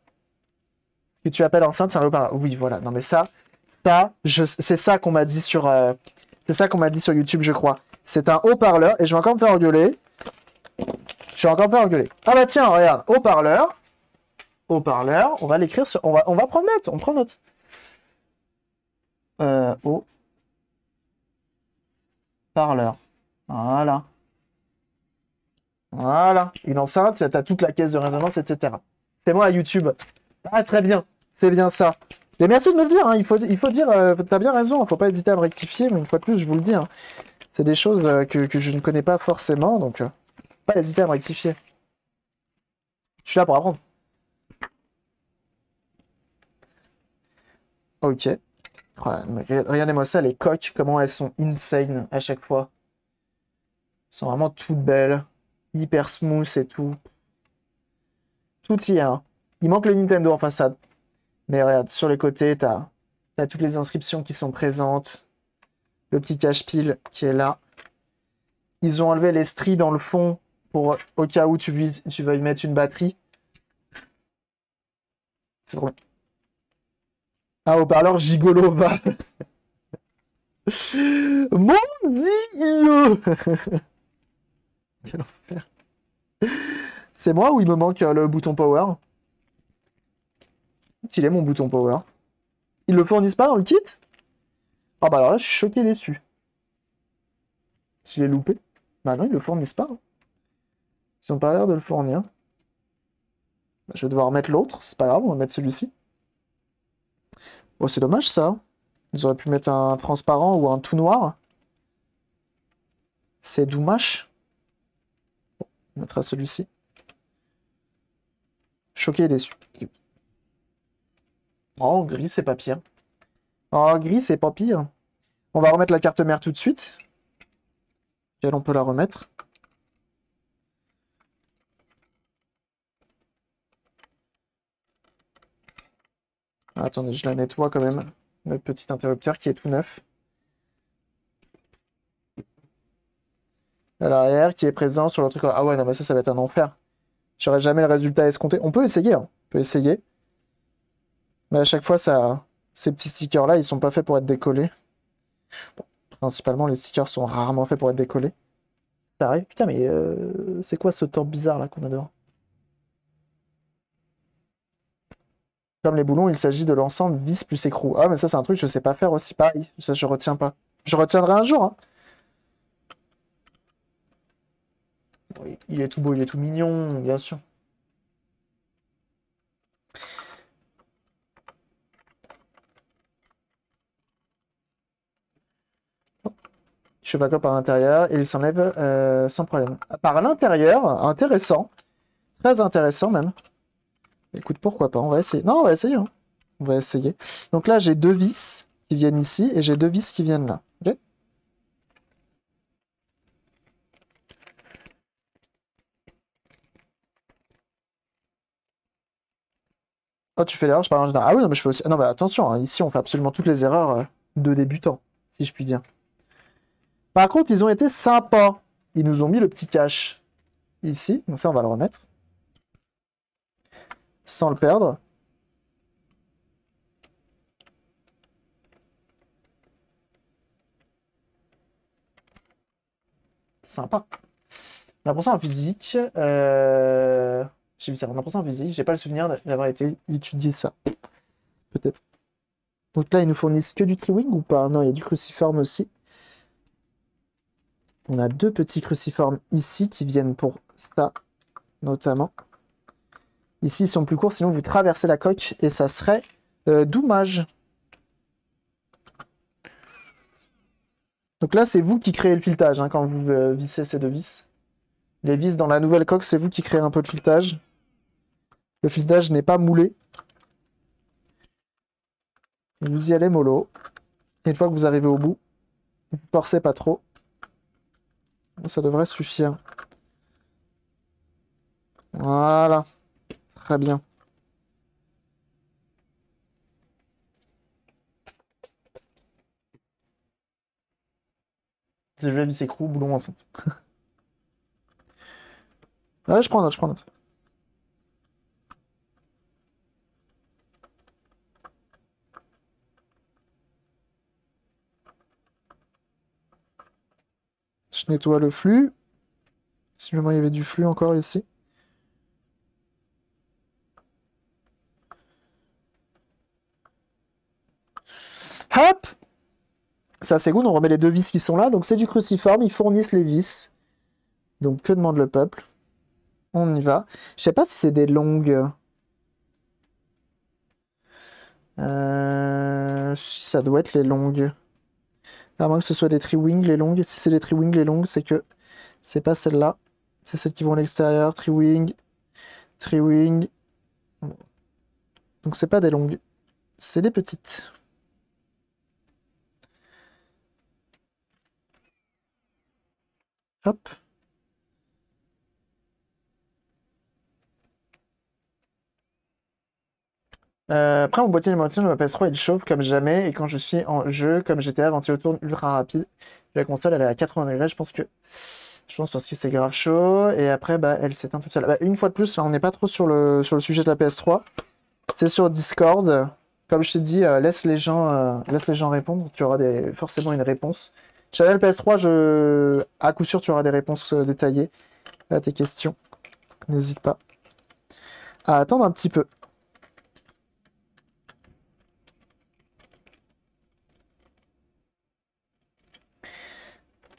Ce que tu appelles enceinte, c'est un haut-parleur? Oui, voilà. Non, mais ça, ça, c'est ça qu'on m'a dit sur, euh, c'est ça qu'on m'a dit sur YouTube, je crois. C'est un haut-parleur et je vais encore me faire engueuler. Je vais encore me faire engueuler. Ah bah tiens, regarde, haut-parleur. Haut-parleur, on va l'écrire sur... On va, on va prendre note, on prend note. Euh, haut. Parleur. Voilà. Voilà. Une enceinte, t'as toute la caisse de résonance, etc. C'est moi à YouTube. Ah, très bien. C'est bien ça. Et merci de me le dire. Hein. Il, faut, il faut dire, euh, t'as bien raison. Faut pas hésiter à me rectifier. Mais une fois de plus, je vous le dis. Hein. C'est des choses euh, que, je ne connais pas forcément. Donc, euh, pas hésiter à me rectifier. Je suis là pour apprendre. Ok. Regardez-moi ça, les coques, comment elles sont insane à chaque fois. Elles sont vraiment toutes belles. Hyper smooth et tout. Tout y est. Hein. Il manque le Nintendo en façade. Mais regarde, sur les côtés, t'as as toutes les inscriptions qui sont présentes. Le petit cache-pile qui est là. Ils ont enlevé les stries dans le fond pour au cas où tu, tu vas y mettre une batterie. C'est bien. Ah, haut-parleur gigolo va. Mon dieu Quel enfer. C'est moi ou il me manque euh, le bouton power? Il est mon bouton power. Ils le fournissent pas dans le kit Ah bah alors là, je suis choqué déçu. Je l'ai loupé. Bah non, ils le fournissent pas. Ils ont pas l'air de le fournir. Bah, je vais devoir mettre l'autre, c'est pas grave, on va mettre celui-ci. Oh, c'est dommage ça. Ils auraient pu mettre un transparent ou un tout noir. C'est dommage. Bon, on mettra celui-ci. Choqué et déçu. Oh, gris, c'est pas pire. Oh, gris, c'est pas pire. On va remettre la carte mère tout de suite. Quelle on peut la remettre. attendez, je la nettoie quand même. Notre petit interrupteur qui est tout neuf. L'arrière, qui est présent sur le truc. Ah ouais, non, mais ça, ça va être un enfer. J'aurai jamais le résultat escompté. On peut essayer, hein. On peut essayer. Mais à chaque fois, ça, ces petits stickers-là, ils sont pas faits pour être décollés. principalement, les stickers sont rarement faits pour être décollés. Ça arrive. Putain, mais euh, c'est quoi ce temps bizarre là qu'on adore? Comme les boulons, il s'agit de l'ensemble vis plus écrou. Ah, mais ça, c'est un truc que je sais pas faire aussi. Pareil, ça, je retiens pas. Je retiendrai un jour. Hein. Il est tout beau, il est tout mignon, bien sûr. Pas par l'intérieur et il s'enlève euh, sans problème. Par l'intérieur, intéressant. Très intéressant même. Écoute, pourquoi pas, on va essayer. Non, on va essayer. Hein. On va essayer. Donc là, j'ai deux vis qui viennent ici et j'ai deux vis qui viennent là. Ok? Oh, tu fais l'erreur, je parle en général. Ah oui, non, mais je fais aussi. Ah non, bah attention, hein. ici, on fait absolument toutes les erreurs euh, de débutants, si je puis dire. Par contre, ils ont été sympas. Ils nous ont mis le petit cache ici. Donc ça, on va le remettre. Sans le perdre. Sympa. On apprend ça en physique. Euh... J'ai vu ça, on apprend ça en physique. J'ai pas le souvenir d'avoir été étudié ça. Peut-être. Donc là, ils nous fournissent que du triwing ou pas? Non, il y a du cruciforme aussi. On a deux petits cruciformes ici qui viennent pour ça, notamment. Ici, ils sont plus courts, sinon vous traversez la coque et ça serait euh, dommage. Donc là, c'est vous qui créez le filetage hein, quand vous euh, vissez ces deux vis. Les vis dans la nouvelle coque, c'est vous qui créez un peu de filetage. Le filetage n'est pas moulé. Vous y allez mollo. Une fois que vous arrivez au bout, vous ne forcez pas trop. Ça devrait suffire. Voilà. Très bien. Je vais vis écrou, boulon enceinte. ouais, je prends note, je prends note. Je nettoie le flux. Si il y avait du flux encore ici. Hop Ça c'est good, on remet les deux vis qui sont là. Donc c'est du cruciforme, ils fournissent les vis. Donc que demande le peuple? On y va. Je sais pas si c'est des longues. Euh, ça doit être les longues. À moins que ce soit des tri-wing, les longues. Si c'est des tri-wing, les longues, c'est que c'est pas celle-là. C'est celles qui vont à l'extérieur. Tri-wing, tri-wing. Donc c'est pas des longues. C'est des petites. Hop. Euh, après, mon boîtier alimentation de ma PS3, il chauffe comme jamais. Et quand je suis en jeu, comme GTA, ventilo tourne ultra rapide. La console, elle est à 80 degrés. Je pense que. Je pense parce que c'est grave chaud. Et après, bah, elle s'éteint toute seule. Bah, une fois de plus, on n'est pas trop sur le, sur le sujet de la PS3. C'est sur Discord. Comme je t'ai dit, euh, laisse, les gens, euh, laisse les gens répondre. Tu auras des, forcément une réponse. Channel PS3, je... à coup sûr, tu auras des réponses détaillées à tes questions. N'hésite pas à attendre un petit peu.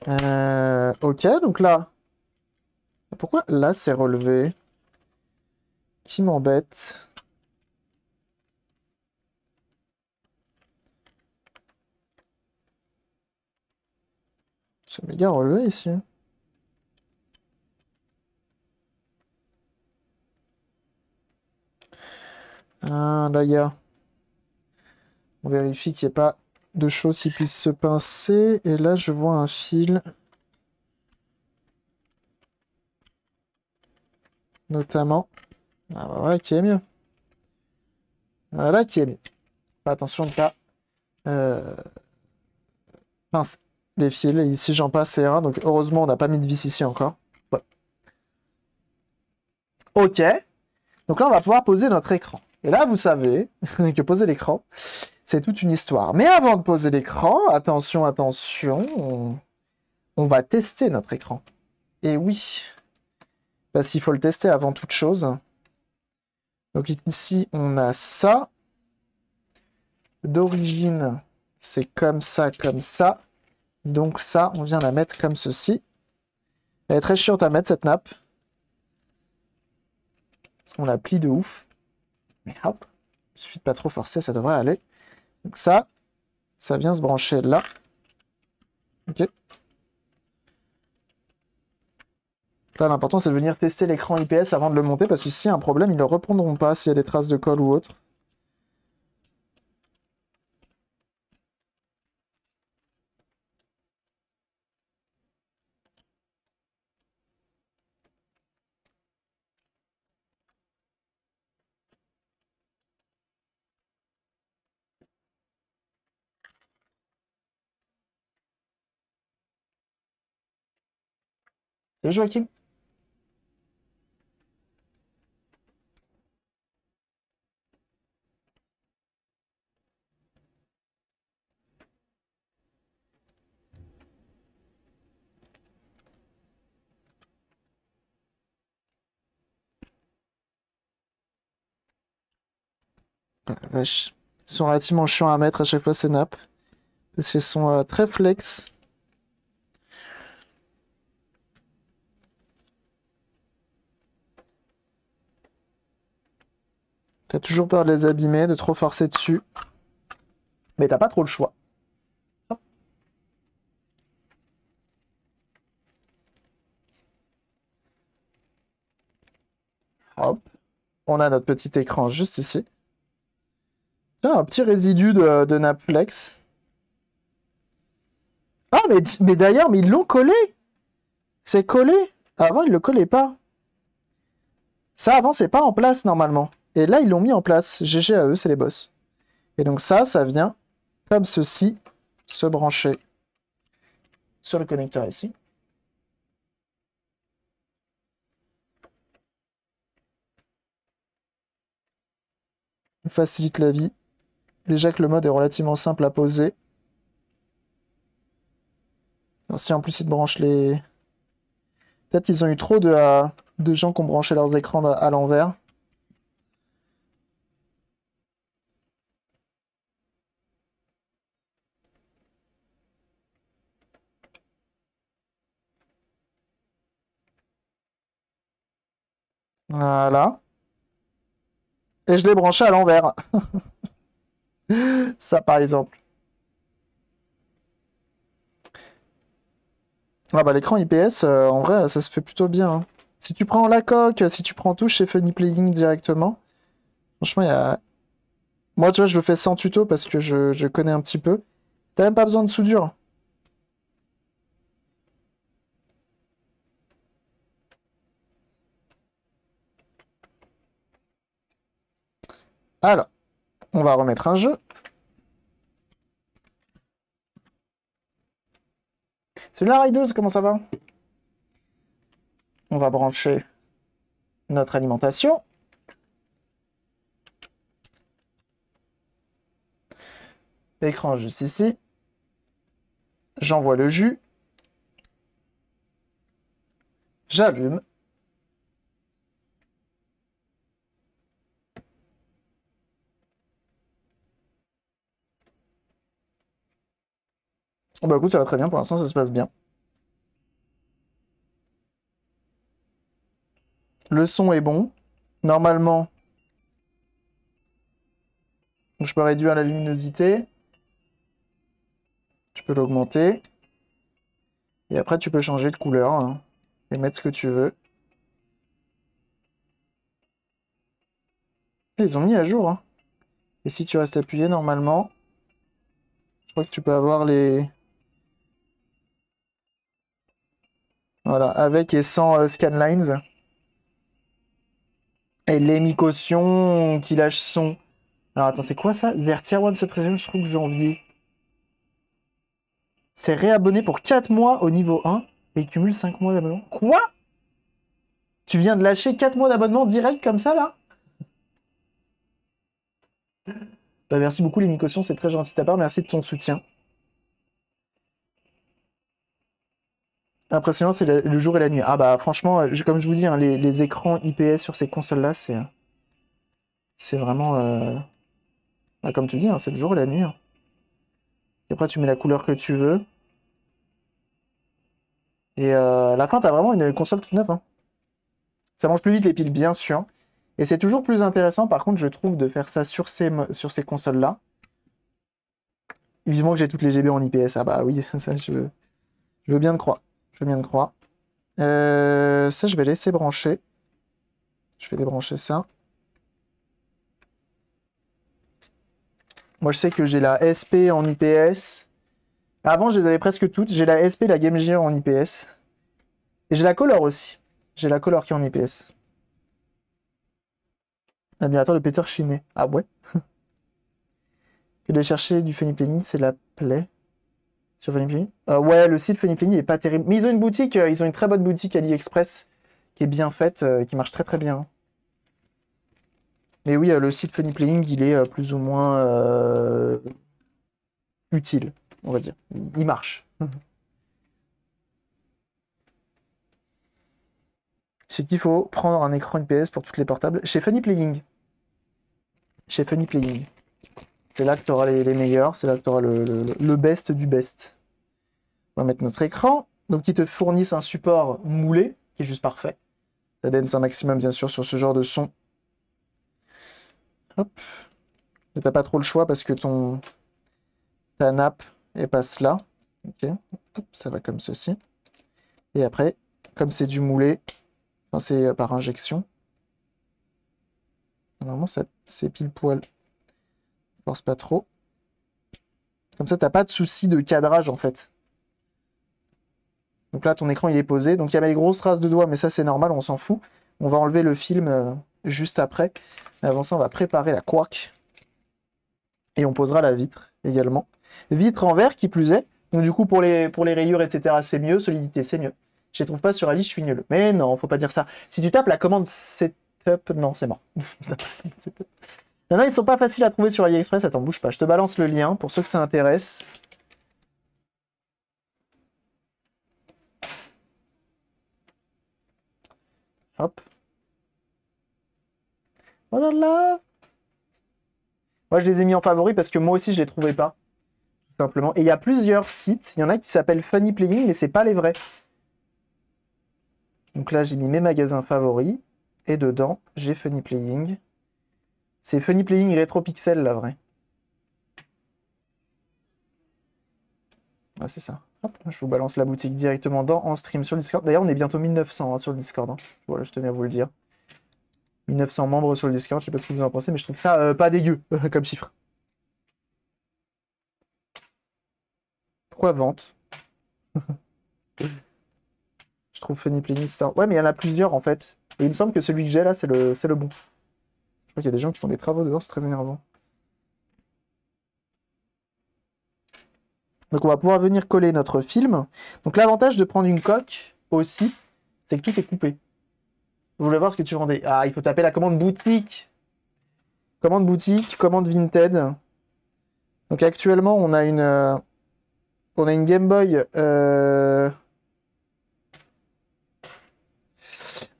Euh, ok, donc là... Pourquoi là c'est relevé? Qui m'embête? C'est méga relevé ici. Ah, là. On vérifie qu'il n'y ait pas de choses qui puissent se pincer. Et là, je vois un fil. Notamment. Ah bah voilà qui est mieux. Voilà qui est mieux. attention de pas euh, pince les fils. Ici, j'en passe un. Donc, heureusement, on n'a pas mis de vis ici encore. Ok. Donc là, on va pouvoir poser notre écran. Et là, vous savez que poser l'écran, c'est toute une histoire. Mais avant de poser l'écran, attention, attention, on... va tester notre écran. Et oui, parce qu'il faut le tester avant toute chose. Donc ici, on a ça. D'origine, c'est comme ça, comme ça. Donc ça, on vient la mettre comme ceci. Elle est très chiante à mettre, cette nappe. Parce qu'on la plie de ouf. Mais hop, il suffit pas trop forcer, ça devrait aller. Donc ça, ça vient se brancher là. Ok. Là, l'important, c'est de venir tester l'écran IPS avant de le monter, parce que s'il y a un problème, ils ne le reprendront pas s'il y a des traces de colle ou autre. Salut Joachim. vache. Ils sont relativement chiants à mettre à chaque fois ces nappes. Parce qu'elles sont euh, très flex. T'as toujours peur de les abîmer, de trop forcer dessus. Mais t'as pas trop le choix. Hop. On a notre petit écran juste ici. un petit résidu de, de Napflex. Ah, mais, mais d'ailleurs, mais ils l'ont collé C'est collé Avant, ils le collaient pas. Ça, avant, c'est pas en place, normalement. Et là, ils l'ont mis en place. GG à eux, c'est les boss. Et donc ça, ça vient comme ceci se brancher sur le connecteur ici. facilite la vie. Déjà que le mode est relativement simple à poser. si en plus ils te branchent les... Peut-être ils ont eu trop de, euh, de gens qui ont branché leurs écrans à l'envers. Voilà. Et je l'ai branché à l'envers. Ça, par exemple. Ah bah l'écran IPS, euh, en vrai, ça se fait plutôt bien. Hein. Si tu prends la coque, si tu prends tout chez Funny Playing directement, franchement, il y a... Moi, tu vois, je le fais sans tuto parce que je, je connais un petit peu. T'as même pas besoin de soudure. Alors, on va remettre un jeu. C'est la rideuse, comment ça va? On va brancher notre alimentation. Écran juste ici. J'envoie le jus. J'allume. Bah écoute, ça va très bien, pour l'instant ça se passe bien. Le son est bon. Normalement, je peux réduire la luminosité. Je peux l'augmenter. Et après, tu peux changer de couleur hein, et mettre ce que tu veux. ils ont mis à jour. Hein. Et si tu restes appuyé, normalement, je crois que tu peux avoir les... Voilà, avec et sans euh, scanlines. Et l'émicaution qui lâche son. Alors attends, c'est quoi ça? Zer Tier 1 se présume, je trouve que janvier? C'est réabonné pour 4 mois au niveau 1 et cumule 5 mois d'abonnement. Quoi? Tu viens de lâcher 4 mois d'abonnement direct comme ça là? Bah, Merci beaucoup l'émicaution, c'est très gentil de ta part, merci de ton soutien. Impressionnant, c'est le, jour et la nuit. Ah bah franchement, comme je vous dis, hein, les, écrans IPS sur ces consoles-là, c'est c'est vraiment... Euh, bah, comme tu dis, hein, c'est le jour et la nuit. Hein. Et après, tu mets la couleur que tu veux. Et euh, à la fin, tu as vraiment une console toute neuve. Ça mange plus vite les piles, bien sûr. Et c'est toujours plus intéressant, par contre, je trouve, de faire ça sur ces, sur ces consoles-là. Vivement que j'ai toutes les GB en IPS. Ah bah oui, ça, je je veux bien le croire. Je viens de croire. Euh, ça, je vais laisser brancher. Je vais débrancher ça. Moi, je sais que j'ai la SP en IPS. Avant, je les avais presque toutes. J'ai la SP, la Game Gear en IPS. Et j'ai la Color aussi. J'ai la Color qui est en IPS. L'admirateur de Peter Chiné. Ah ouais Que de chercher du funny playing, c'est la plaie. Sur Funny euh, Ouais, le site Funny Playing est pas terrible. Mais ils ont une boutique, euh, ils ont une très bonne boutique AliExpress qui est bien faite, euh, qui marche très très bien. Mais oui, le site Funny Playing, il est plus ou moins utile, on va dire. Il marche. C'est qu'il faut prendre un écran IPS pour toutes les portables chez Funny Playing. Chez Funny Playing. C'est là que tu auras les, meilleurs, c'est là que tu auras le, best du best. On va mettre notre écran. Donc, ils te fournissent un support moulé, qui est juste parfait. Ça donne un maximum, bien sûr, sur ce genre de son. Hop. Mais t'as pas trop le choix parce que ton ta nappe, elle passe là. Ok. Ça va comme ceci. Et après, comme c'est du moulé, c'est par injection. Normalement, c'est pile poil Pas trop. Comme ça, t'as pas de souci de cadrage en fait. Donc là, ton écran il est posé. Donc il y a les grosses traces de doigts, mais ça c'est normal, on s'en fout. On va enlever le film euh, juste après. avant ça, on va préparer la quark. Et on posera la vitre également. Vitre en verre qui plus est. Donc du coup, pour les, pour les rayures, etc., c'est mieux. Solidité, c'est mieux. Je les trouve pas sur Ali, je suis nul. Mais non, faut pas dire ça. Si tu tapes la commande setup, non, c'est mort. Il y en a, ils sont pas faciles à trouver sur AliExpress. Attends, bouge pas. Je te balance le lien pour ceux que ça intéresse. Hop. Voilà. Moi, je les ai mis en favori parce que moi aussi, je les trouvais pas. Tout simplement. Et il y a plusieurs sites. Il y en a qui s'appellent Funny Playing, mais c'est pas les vrais. Donc là, j'ai mis mes magasins favoris. Et dedans, j'ai Funny Playing. C'est Funny Playing Retro Pixel, la vraie. Ah, c'est ça. Hop, je vous balance la boutique directement dans en stream sur le Discord. D'ailleurs, on est bientôt 1900 hein, sur le Discord. Hein. Voilà, je tenais à vous le dire. 1900 membres sur le Discord, je sais pas ce que vous en pensez, mais je trouve ça euh, pas dégueu comme chiffre. Pourquoi vente? Je trouve Funny Playing Store. Ouais, mais il y en a plusieurs en fait. Il me semble que celui que j'ai là, c'est le, le bon. Crois qu'il y a des gens qui font des travaux dehors, c'est très énervant. Donc on va pouvoir venir coller notre film. Donc l'avantage de prendre une coque aussi, c'est que tout est coupé. Vous voulez voir ce que tu vendais? Ah, il faut taper la commande boutique. Commande boutique, commande Vinted. Donc actuellement, on a une, euh, on a une Game Boy. Euh,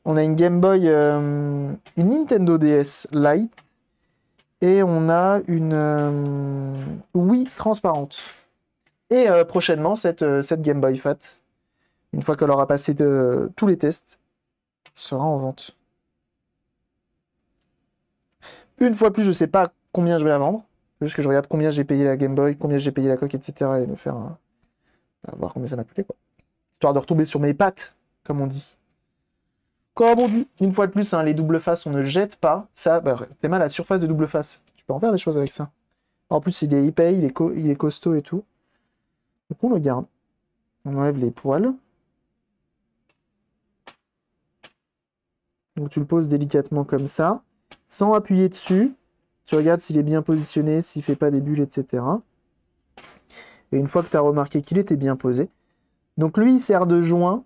on a une Game Boy, euh, une Nintendo DS Lite. Et on a une Wii transparente. Et euh, prochainement, cette, euh, Game Boy Fat, une fois qu'elle aura passé tous les tests, sera en vente. Une fois plus, je ne sais pas combien je vais la vendre. Juste que je regarde combien j'ai payé la Game Boy, combien j'ai payé la coque, etc. Et me faire voir combien ça m'a coûté. Quoi. Histoire de retomber sur mes pattes, comme on dit. Dit, une fois de plus, hein, les doubles faces, on ne jette pas. Ça, bah, t'es mal à la surface de double face. Tu peux en faire des choses avec ça. En plus, il est épais, il est, il est costaud et tout. Donc on le garde. On enlève les poils. Donc tu le poses délicatement comme ça, sans appuyer dessus. Tu regardes s'il est bien positionné, s'il ne fait pas des bulles, etc. Et une fois que tu as remarqué qu'il était bien posé, donc lui, il sert de joint.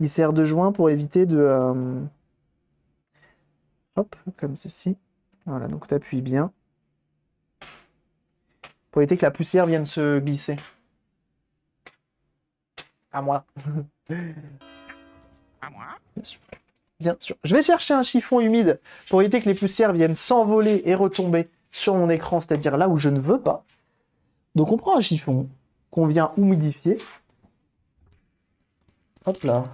Il sert de joint pour éviter de... Euh, hop, comme ceci. Voilà, donc tu appuies bien. Pour éviter que la poussière vienne se glisser. À moi. à moi Bien sûr. Bien sûr. Je vais chercher un chiffon humide pour éviter que les poussières viennent s'envoler et retomber sur mon écran, c'est-à-dire là où je ne veux pas. Donc on prend un chiffon qu'on vient humidifier. Hop là.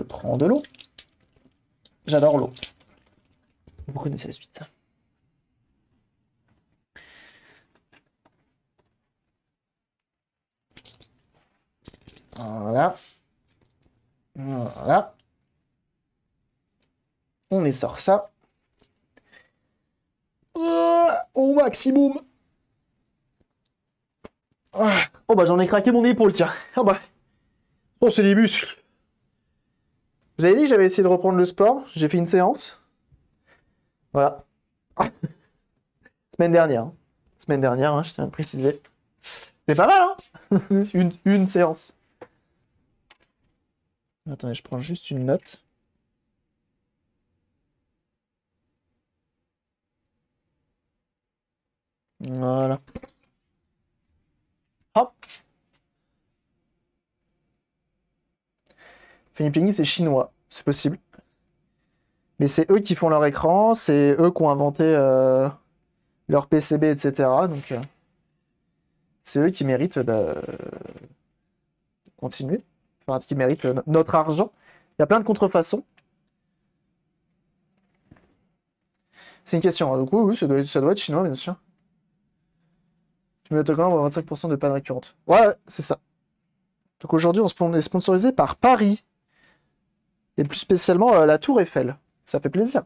Je prends de l'eau. J'adore l'eau. Vous connaissez la suite. Voilà. Voilà. On essore ça. au maximum. Ah. Oh bah j'en ai craqué mon épaule, tiens. Ah bah. Oh, c'est des muscles. Vous avez dit j'avais essayé de reprendre le sport. J'ai fait une séance. Voilà. Semaine dernière. Hein. Semaine dernière, hein, je tiens à préciser. C'est pas mal, hein une séance. Attendez, je prends juste une note. Voilà. Hop. Philippini, c'est chinois. C'est possible. Mais c'est eux qui font leur écran, c'est eux qui ont inventé euh, leur PCB, etc. Donc, euh, c'est eux qui méritent de continuer qui mérite notre argent. Il y a plein de contrefaçons. C'est une question. Hein. Donc oui, ça, doit être, chinois, bien sûr. Tu mets autocollant pour 25% de panne récurrente. Ouais, c'est ça. Donc aujourd'hui, on est sponsorisé par Paris. Et plus spécialement euh, la Tour Eiffel. Ça fait plaisir.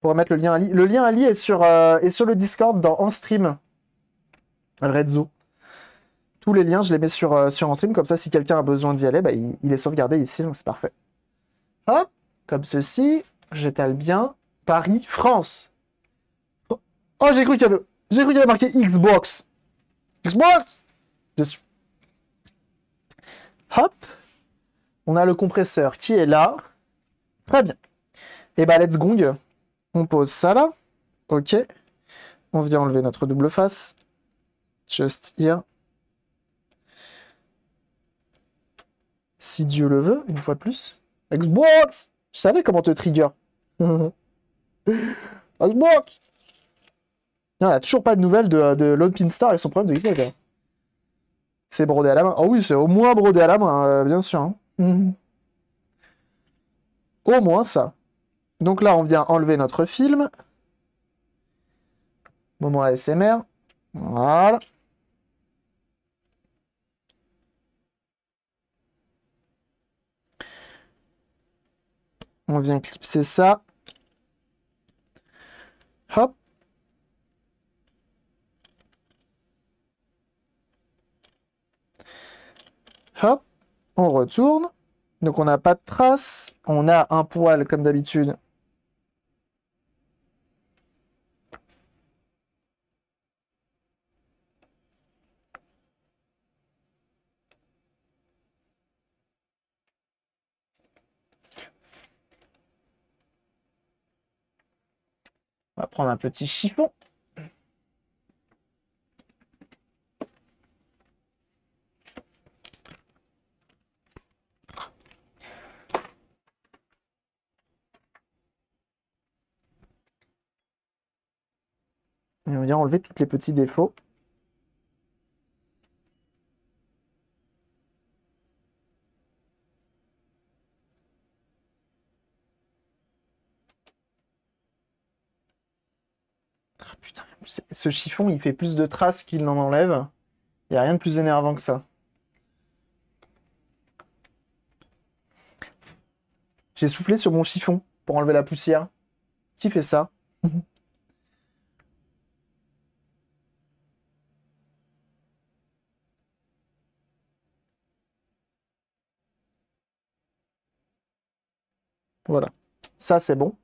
Pour mettre le lien à Le lien à est sur, euh, est sur le Discord dans En Stream. Redzo tous les liens, je les mets sur, euh, sur un stream, comme ça, si quelqu'un a besoin d'y aller, bah, il, est sauvegardé ici, donc c'est parfait. Hop, comme ceci, j'étale bien. Paris, France. Oh, j'ai cru qu'il y avait, j'ai cru qu'il y avait marqué Xbox. Xbox Bien sûr. Hop, on a le compresseur qui est là. Très bien. Et bah, let's gong. On pose ça là. Ok. On vient enlever notre double face. Just here. Si Dieu le veut, une fois de plus. Xbox Je savais comment te trigger. Xbox Il n'y a toujours pas de nouvelles de, de Lone Star et son problème de Xbox. Hein. C'est brodé à la main. Oh oui, c'est au moins brodé à la main, euh, bien sûr. Hein. Au moins ça. Donc là, on vient enlever notre film. Moment ASMR. Voilà. On vient clipser ça. Hop. Hop. On retourne. Donc on n'a pas de traces. On a un poil comme d'habitude. On va prendre un petit chiffon. Enlever tous les petits défauts. Ah, ce chiffon, il fait plus de traces qu'il n'en enlève. Il n'y a rien de plus énervant que ça. J'ai soufflé sur mon chiffon pour enlever la poussière. Qui fait ça Voilà. C'est bon.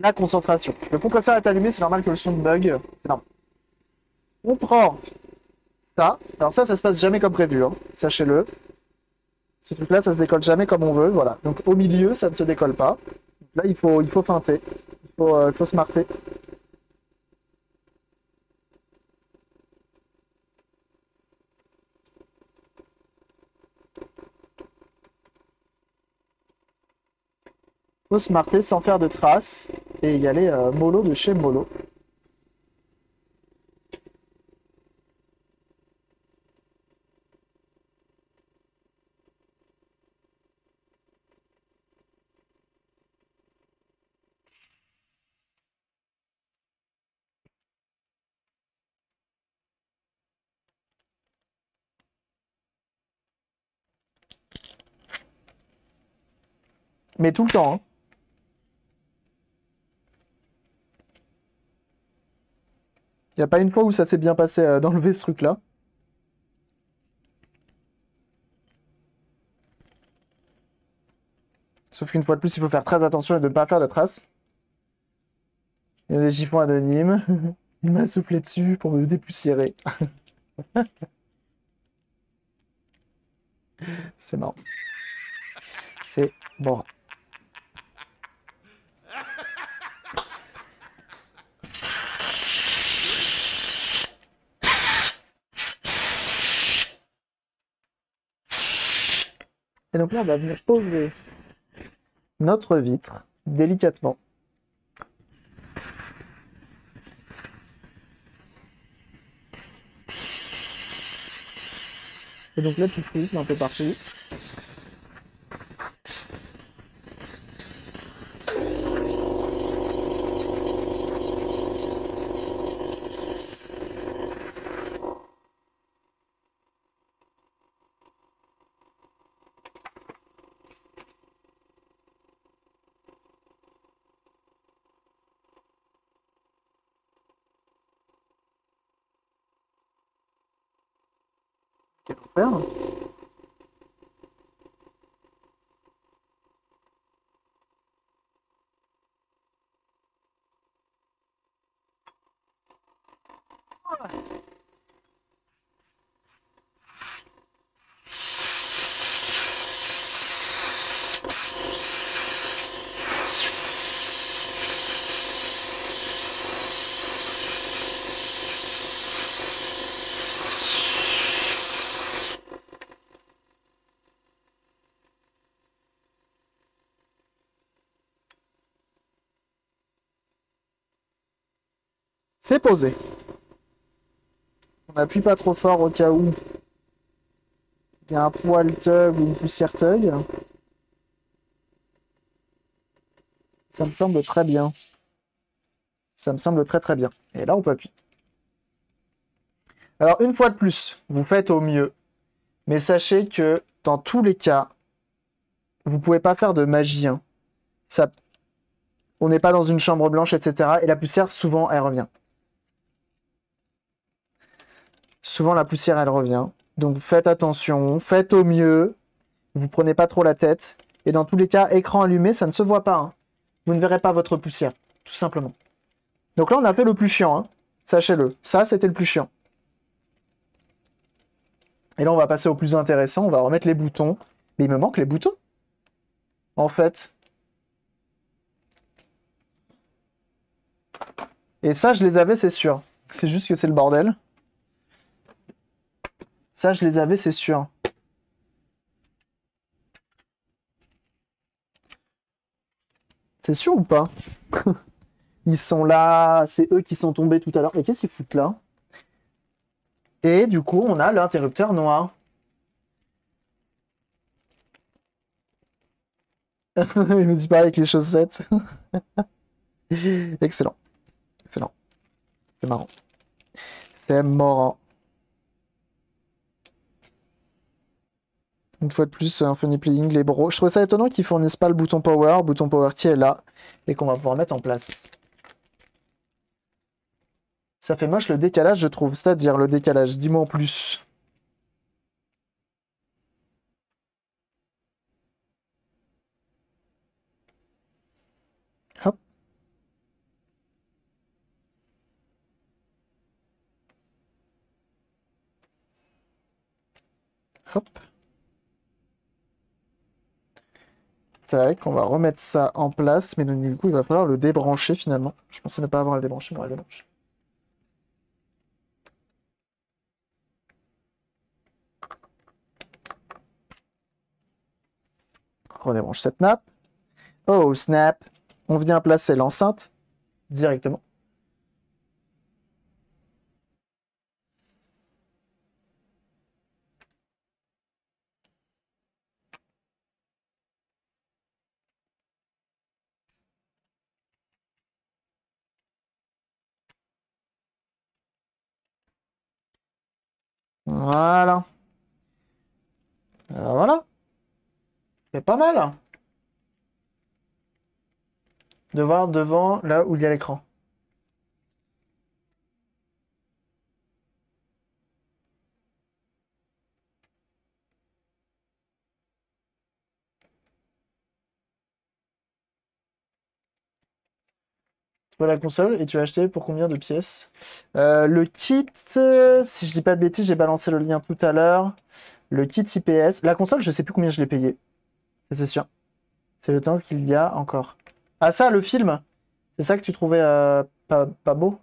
La concentration. Le compresseur est allumé, c'est normal que le son bug. C'est normal. On prend ça. Alors ça, ça se passe jamais comme prévu, hein. sachez-le. Ce truc-là, ça se décolle jamais comme on veut. Voilà. Donc au milieu, ça ne se décolle pas. Là, il faut, il faut feinter. Il faut, euh, il faut smarter. Faut smarter sans faire de traces et y aller euh, mollo de chez mollo. Mais tout le temps, hein. Il n'y a pas une fois où ça s'est bien passé euh, d'enlever ce truc-là. Sauf qu'une fois de plus, il faut faire très attention et de ne pas faire de traces. Il y a des chiffons anonymes. Il m'a soufflé dessus pour me dépoussiérer. C'est marrant. C'est bon. Et donc là, on va venir poser notre vitre délicatement. Et donc là, tu fouilles un peu partout. On n'appuie pas trop fort au cas où il y a un poil tug ou une poussière tug. Ça me semble très bien. Ça me semble très très bien. Et là, on peut appuyer. Alors, une fois de plus, vous faites au mieux. Mais sachez que dans tous les cas, vous pouvez pas faire de magie. Hein. On n'est pas dans une chambre blanche, etc. Et la poussière, souvent, elle revient. Souvent, la poussière, elle revient. Donc, faites attention, faites au mieux. Vous prenez pas trop la tête. Et dans tous les cas, écran allumé, ça ne se voit pas. Hein. Vous ne verrez pas votre poussière, tout simplement. Donc là, on a fait le plus chiant, hein. sachez-le. Ça, c'était le plus chiant. Et là, on va passer au plus intéressant. On va remettre les boutons. Mais il me manque les boutons. En fait. Et ça, je les avais, c'est sûr. C'est juste que c'est le bordel. Ça, je les avais, c'est sûr. C'est sûr ou pas? Ils sont là, c'est eux qui sont tombés tout à l'heure. Mais qu'est-ce qu'ils foutent là? Et du coup, on a l'interrupteur noir. Il me dit pas avec les chaussettes. Excellent. Excellent. C'est marrant. C'est marrant. Une fois de plus, un funny playing, les bros. Je trouve ça étonnant qu'ils fournissent pas le bouton power, bouton power qui est là, et qu'on va pouvoir mettre en place. Ça fait moche le décalage, je trouve. C'est-à-dire le décalage, dis-moi en plus. Hop. Hop. Vrai qu'on va remettre ça en place, mais du coup, il va falloir le débrancher finalement. Je pensais ne pas avoir à le débrancher, mais on le débrancher. On débranche cette nappe. Oh, snap On vient placer l'enceinte directement. Voilà. Alors voilà. C'est pas mal. Hein. De voir devant là où il y a l'écran. La console et tu as acheté pour combien de pièces? Euh, Le kit, euh, si je dis pas de bêtises, j'ai balancé le lien tout à l'heure. Le kit IPS. La console, je sais plus combien je l'ai payé. C'est sûr. C'est le temps qu'il y a encore. Ah ça, le film C'est ça que tu trouvais euh, pas, pas, beau?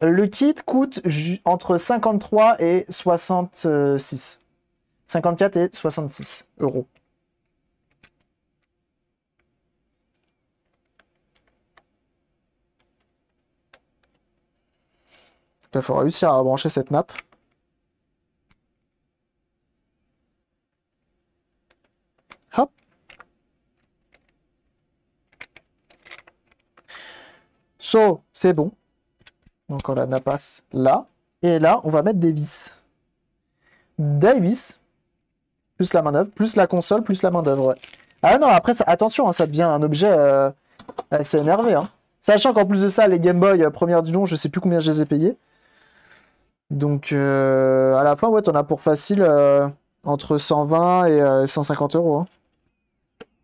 Le kit coûte entre 53 et 66. 54 et 66 euros. Il faut réussir à brancher cette nappe. Hop. So, c'est bon. Donc on la passe là. Et là, on va mettre des vis. Des vis. Plus la main d'œuvre, plus la console, plus la main d'œuvre. Ah non, après, attention, hein, ça devient un objet euh, assez énervé. Hein. Sachant qu'en plus de ça, les Game Boy euh, première du nom, je sais plus combien je les ai payés. Donc euh, à la fin, ouais, t'en as pour facile euh, entre 120 et 150 euh, euros. Hein.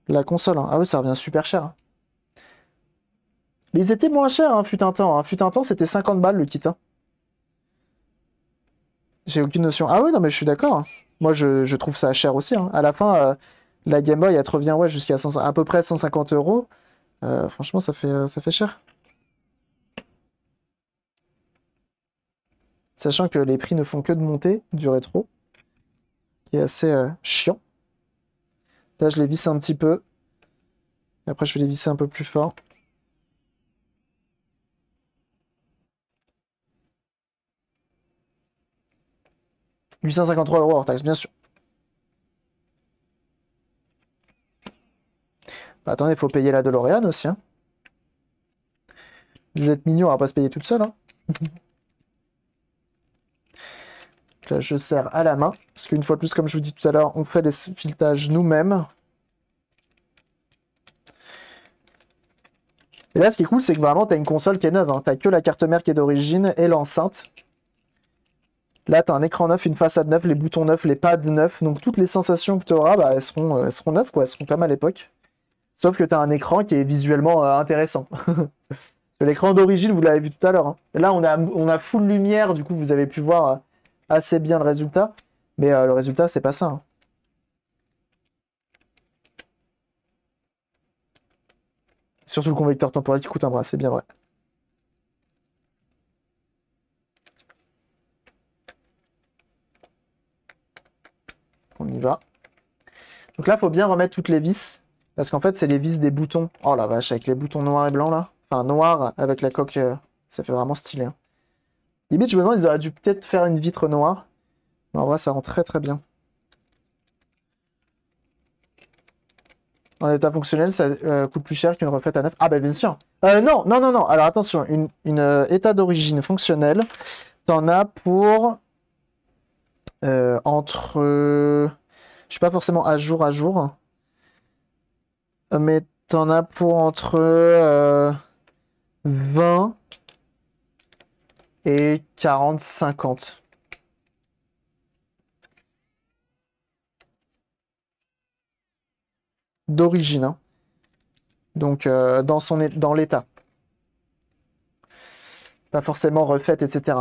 La console. Hein. Ah oui, ça revient super cher. Hein. Mais ils étaient moins chers, fut un temps. Fut un temps, c'était 50 balles le kit. J'ai aucune notion. Ah oui, non, mais je suis d'accord. Moi, je, trouve ça cher aussi. À la fin, la Game Boy, elle te revient ouais, jusqu'à à peu près 150 euros. franchement, ça fait, ça fait cher. sachant que les prix ne font que de monter du rétro, qui est assez euh, chiant. Là, je les visse un petit peu. Après, je vais les visser un peu plus fort. « 853 euros hors taxe, bien sûr. Bah, attendez, il faut payer la DeLorean aussi. Hein. Vous êtes mignon va pas se payer toute seule. Hein. là, je sers à la main. Parce qu'une fois de plus, comme je vous dis tout à l'heure, on fait les filetages nous-mêmes. Et là, ce qui est cool, c'est que vraiment, tu as une console qui est neuve. Hein. Tu que la carte mère qui est d'origine et l'enceinte. Là, tu as un écran neuf, une façade neuve, les boutons neufs, les pads neufs. Donc, toutes les sensations que tu auras, bah, elles, seront, euh, elles seront neuves, quoi. Elles seront comme à l'époque. Sauf que tu as un écran qui est visuellement euh, intéressant. L'écran d'origine, vous l'avez vu tout à l'heure. Hein. Là, on a, on a full lumière, du coup, vous avez pu voir euh, assez bien le résultat. Mais le résultat, c'est pas ça. Surtout le convecteur temporel qui coûte un bras, c'est bien vrai. On y va. Donc là, il faut bien remettre toutes les vis. Parce qu'en fait, c'est les vis des boutons. Oh la vache, avec les boutons noirs et blancs là. Enfin, noir avec la coque, euh, ça fait vraiment stylé. Hein. Limite, je me demande, ils auraient dû peut-être faire une vitre noire. En vrai, ça rend très très bien. en état fonctionnel, ça euh, coûte plus cher qu'une refaite à neuf. Ah bah bien sûr. Euh, non, non, non, non. Alors attention, une, euh, état d'origine fonctionnel, t'en as pour entre, je suis pas forcément à jour à jour, mais t'en as pour entre 20 et 40, 50. d'origine. Hein. Donc, euh, dans, son, dans l'état. Pas forcément refaite, etc.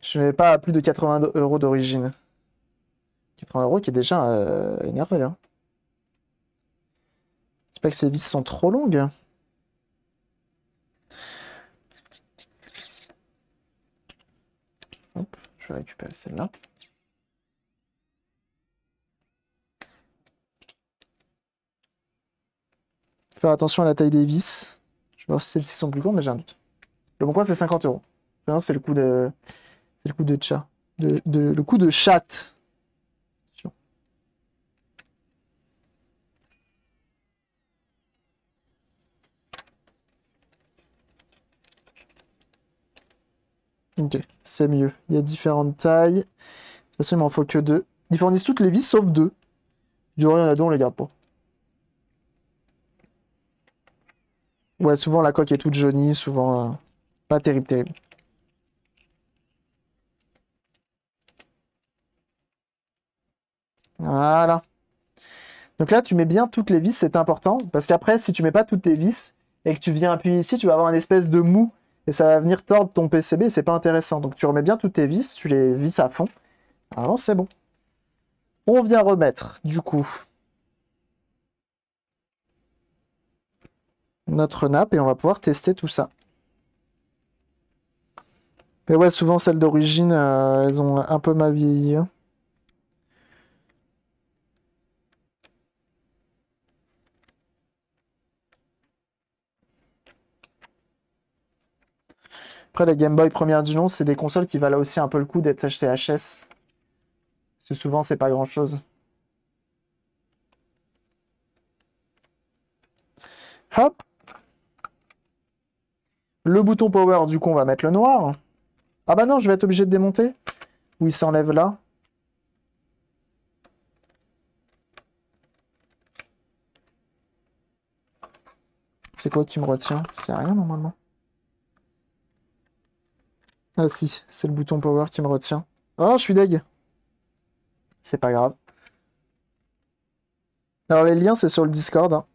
Je ne vais pas à plus de 80 euros d'origine. 80 euros qui est déjà euh, énervé. Hein. Pas que ces vis sont trop longues. Je vais récupérer celle-là. Faire attention à la taille des vis. Je voir si celles-ci sont plus courtes, mais j'ai un doute. Le bon coin, c'est 50 euros. C'est le coup de. C'est le coup de chat. De, le coup de chat. Ok, c'est mieux. Il y a différentes tailles. De toute façon, il m'en faut que deux. Ils fournissent toutes les vis sauf deux. Du rien à deux, on les garde pas. Ouais, souvent la coque est toute jaunie, souvent euh, pas terrible, terrible. Voilà. Donc là, tu mets bien toutes les vis, c'est important, parce qu'après, si tu mets pas toutes tes vis et que tu viens appuyer ici, tu vas avoir une espèce de mou et ça va venir tordre ton PCB, c'est pas intéressant. Donc tu remets bien toutes tes vis, tu les vis à fond. Alors c'est bon. On vient remettre, du coup, notre nappe et on va pouvoir tester tout ça. Mais ouais, souvent celles d'origine, euh, elles ont un peu mal vieilli. Hein. Après, les Game Boy première du nom, c'est des consoles qui valent aussi un peu le coup d'être achetées HS. Parce que souvent, c'est pas grand chose. Hop le bouton power, du coup, on va mettre le noir. Ah bah non, je vais être obligé de démonter. Oui, il s'enlève là. C'est quoi qui me retient? C'est rien normalement. Ah si, c'est le bouton power qui me retient. Oh, je suis deg. C'est pas grave. Alors les liens, c'est sur le Discord. Hein.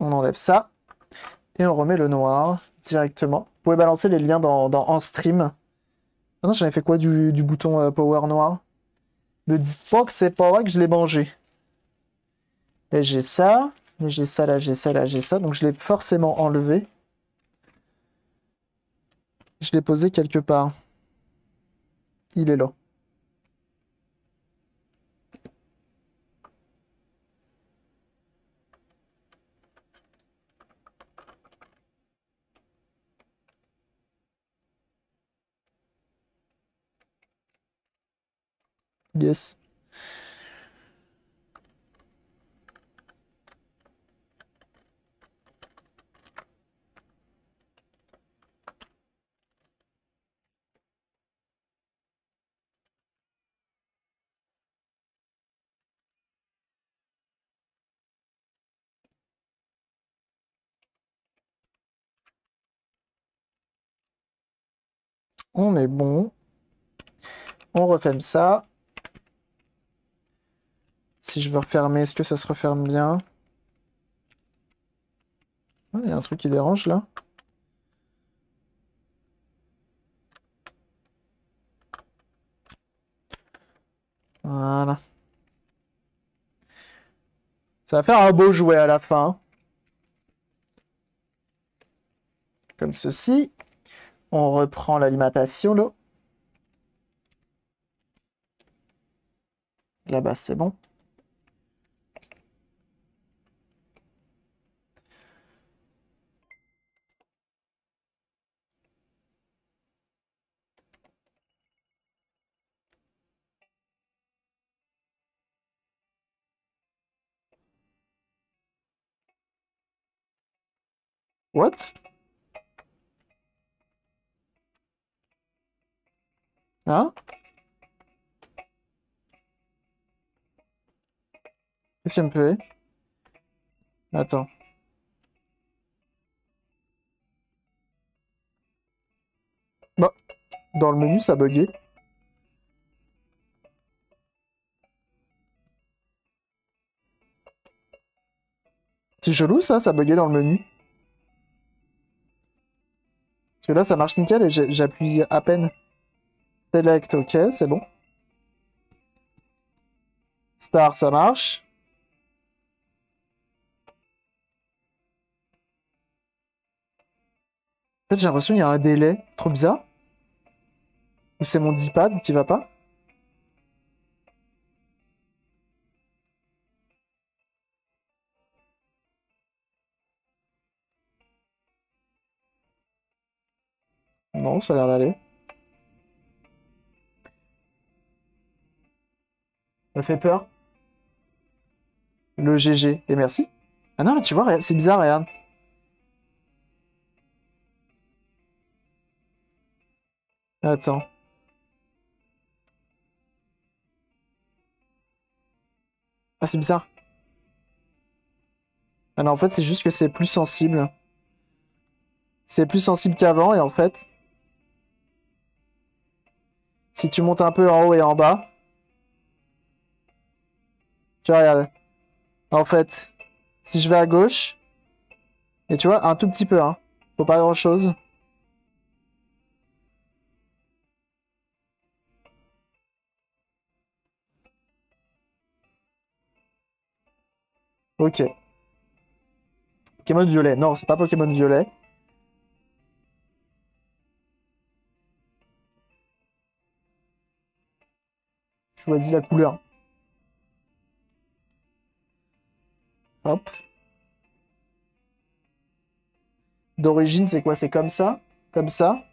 On enlève ça. Et on remet le noir directement. Vous pouvez balancer les liens dans, En Stream. Ah non, j'en ai fait quoi du, bouton euh, Power noir? Ne dites pas que c'est pas vrai que je l'ai mangé. Là, j'ai ça. Là, j'ai ça, là, j'ai ça, là, j'ai ça. Donc, je l'ai forcément enlevé. Je l'ai posé quelque part. Il est là. Yes. On est bon. On referme ça. Si je veux refermer, est-ce que ça se referme bien Il y a un truc qui dérange là. Voilà. Ça va faire un beau jouet à la fin. Comme ceci. On reprend l'alimentation là. Là-bas, c'est bon. What? Hein? Qu'est-ce qu'il me fait? Attends. Bah, dans le menu, ça bugué. C'est chelou ça, ça bugué dans le menu. Parce que là, ça marche nickel et j'appuie à peine. Select, ok, c'est bon. Star, ça marche. En fait, j'ai l'impression qu'il y a un délai. Trop bizarre. Ou c'est mon D-pad qui va pas Non, ça a l'air d'aller. Ça fait peur. Le GG. Et merci. Ah non, mais tu vois, c'est bizarre, regarde. Attends. Ah, c'est bizarre. Ah non, en fait, c'est juste que c'est plus sensible. C'est plus sensible qu'avant, et en fait... Si tu montes un peu en haut et en bas... Tu vois, regarde. En fait, si je vais à gauche, et tu vois, un tout petit peu, hein. Faut pas grand chose. Ok. Pokémon violet. Non, c'est pas Pokémon violet. Choisis la couleur. Hop. D'origine, c'est quoi? C'est comme ça? Comme ça?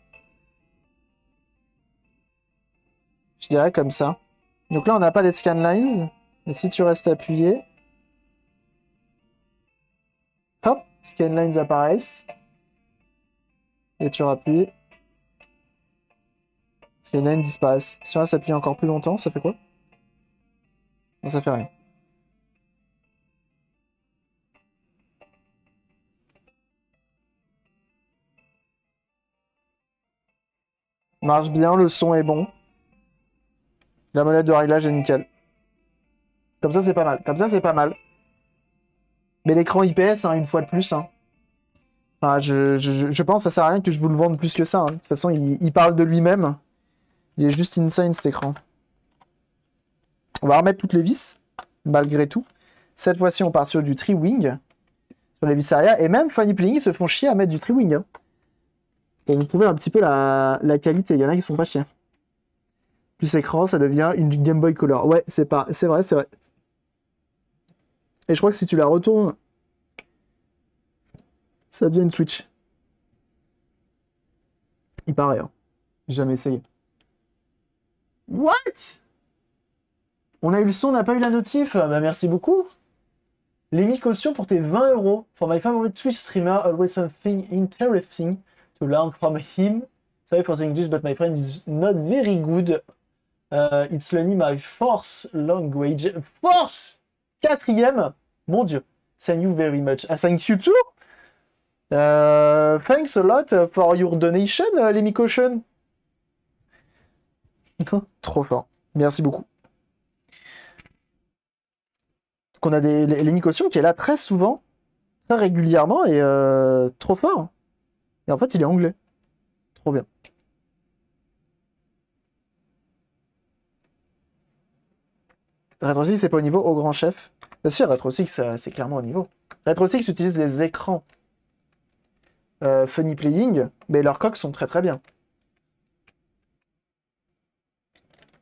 Je dirais comme ça. Donc là, on n'a pas les scanlines. Mais si tu restes appuyé... Hop, scanlines apparaissent. Et tu rappuies. Scanlines disparaissent. Si on s'appuie encore plus longtemps, ça fait quoi? Non, ça fait rien. Marche bien, le son est bon. La molette de réglage est nickel. Comme ça, c'est pas mal. Comme ça, c'est pas mal. Mais l'écran IPS, hein, une fois de plus. Hein. Je, pense que ça sert à rien que je vous le vende plus que ça. Hein. De toute façon, il, parle de lui-même. Il est juste insane cet écran. On va remettre toutes les vis, malgré tout. Cette fois-ci, on part sur du tri-wing. Sur les vis arrière. Et même Funny Playing, se font chier à mettre du tri-wing. pour vous prouver un petit peu la, la qualité. Il y en a qui sont pas chiens. Plus écran, ça devient une Game Boy Color. Ouais, c'est pas, c'est vrai, c'est vrai. Et je crois que si tu la retournes, ça devient une Switch. Il paraît, hein. Jamais essayé. What? On a eu le son, on n'a pas eu la notif? Bah merci beaucoup Les caution pour tes 20 euros. For my favorite Twitch streamer, always something interesting to learn from him. Sorry for the English, but my friend is not very good. Uh, it's learning my fourth language. Force Quatrième? Mon dieu. Thank you very much. Ah, thank you too? Uh, Thanks a lot for your donation, uh, les Caution. Trop fort. Merci beaucoup. On a des, les, qui est là très souvent, très régulièrement et euh, trop fort. Et en fait, il est anglais. Trop bien. RetroSix, c'est pas au niveau au grand chef. Bien sûr, RetroSix, c'est clairement au niveau. RetroSix utilise les écrans euh, Funny Playing, mais leurs coques sont très très bien.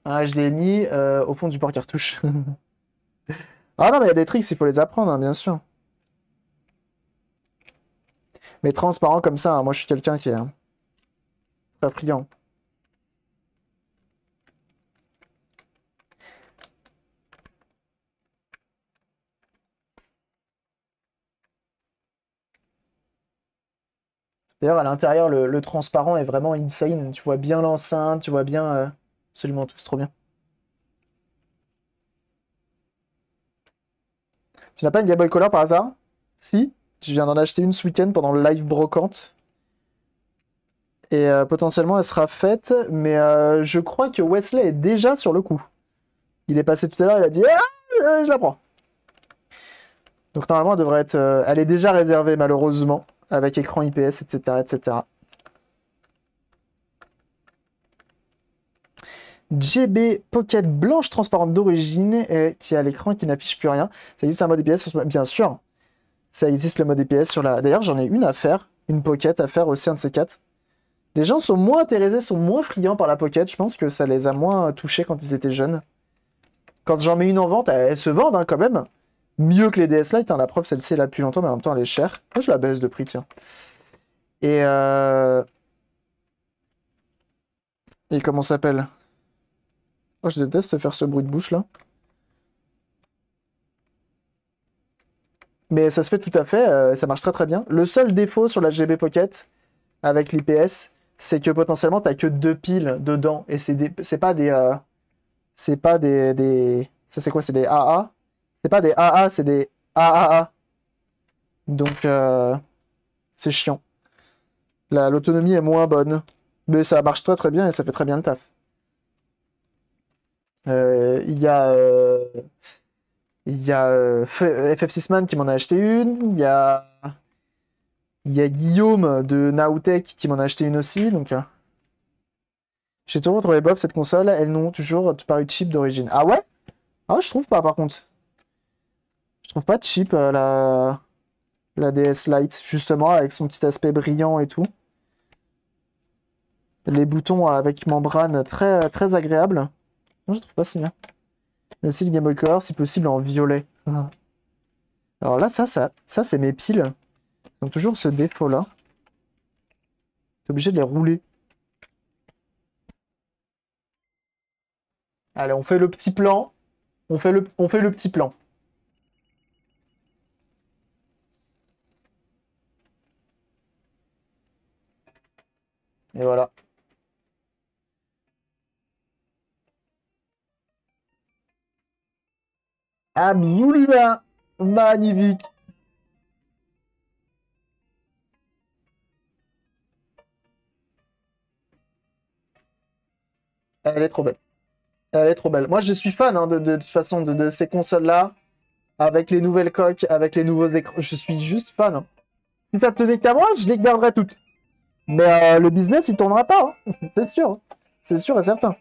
Un HDMI euh, au fond du port cartouche. ah non, mais il y a des tricks, il faut les apprendre, hein, bien sûr. Mais transparent comme ça, hein, moi je suis quelqu'un qui est hein, très friand. D'ailleurs, à l'intérieur, le, transparent est vraiment insane. Tu vois bien l'enceinte, tu vois bien euh, absolument tout, c'est trop bien. Tu n'as pas une Game Color par hasard? Si, je viens d'en acheter une ce week-end pendant le live brocante. Et euh, potentiellement elle sera faite, mais euh, je crois que Wesley est déjà sur le coup. Il est passé tout à l'heure, il a dit Ah, je la prends. Donc normalement elle devrait être. Euh, elle est déjà réservée malheureusement, avec écran IPS, etc. etc. GB Pocket blanche transparente d'origine qui a l'écran qui n'affiche plus rien. Ça existe un mode IPS Bien sûr, ça existe le mode IPS sur la... D'ailleurs, j'en ai une à faire, une Pocket à faire aussi, un de ces quatre. Les gens sont moins intéressés, sont moins friands par la Pocket. Je pense que ça les a moins touchés quand ils étaient jeunes. Quand j'en mets une en vente, elles se vendent hein, quand même. Mieux que les DS Lite. Hein. La preuve, celle-ci est là depuis longtemps, mais en même temps, elle est chère. Moi, je la baisse de prix, tiens. Et... Euh... Et comment s'appelle? Oh, je déteste faire ce bruit de bouche là. Mais ça se fait tout à fait, euh, ça marche très très bien. Le seul défaut sur la GB Pocket avec l'IPS, c'est que potentiellement t'as que deux piles dedans. Et c'est pas des euh, c'est pas des, ça c'est quoi? C'est des AA c'est pas des AA c'est des AAA donc euh, c'est chiant. L'autonomie est moins bonne. Mais ça marche très très bien et ça fait très bien le taf. euh, il y a, euh, il y a euh, FF6man qui m'en a acheté une. Il y a, il y a Guillaume de Naotech qui m'en a acheté une aussi. Donc, j'ai toujours trouvé Bob cette console. Elles n'ont toujours paru cheap d'origine. Ah ouais? Ah, je trouve pas par contre. Je trouve pas cheap la, la DS Lite, justement, avec son petit aspect brillant et tout. Les boutons avec membrane très, très agréables. Non, je trouve pas si bien. Mais aussi le Game Boy Color, si possible, en violet. Ah. Alors là, ça, ça, ça c'est mes piles. Ils toujours ce défaut-là. T'es obligé de les rouler. Allez, on fait le petit plan. On fait le, on fait le petit plan. Et voilà. Absolument magnifique. Elle est trop belle. Elle est trop belle. Moi, je suis fan hein, de, toute façon de, ces consoles-là. Avec les nouvelles coques, avec les nouveaux écrans. Je suis juste fan. Hein. Si ça tenait qu'à moi, je les garderais toutes. Mais euh, le business, il tournera pas. Hein. C'est sûr. C'est sûr et certain.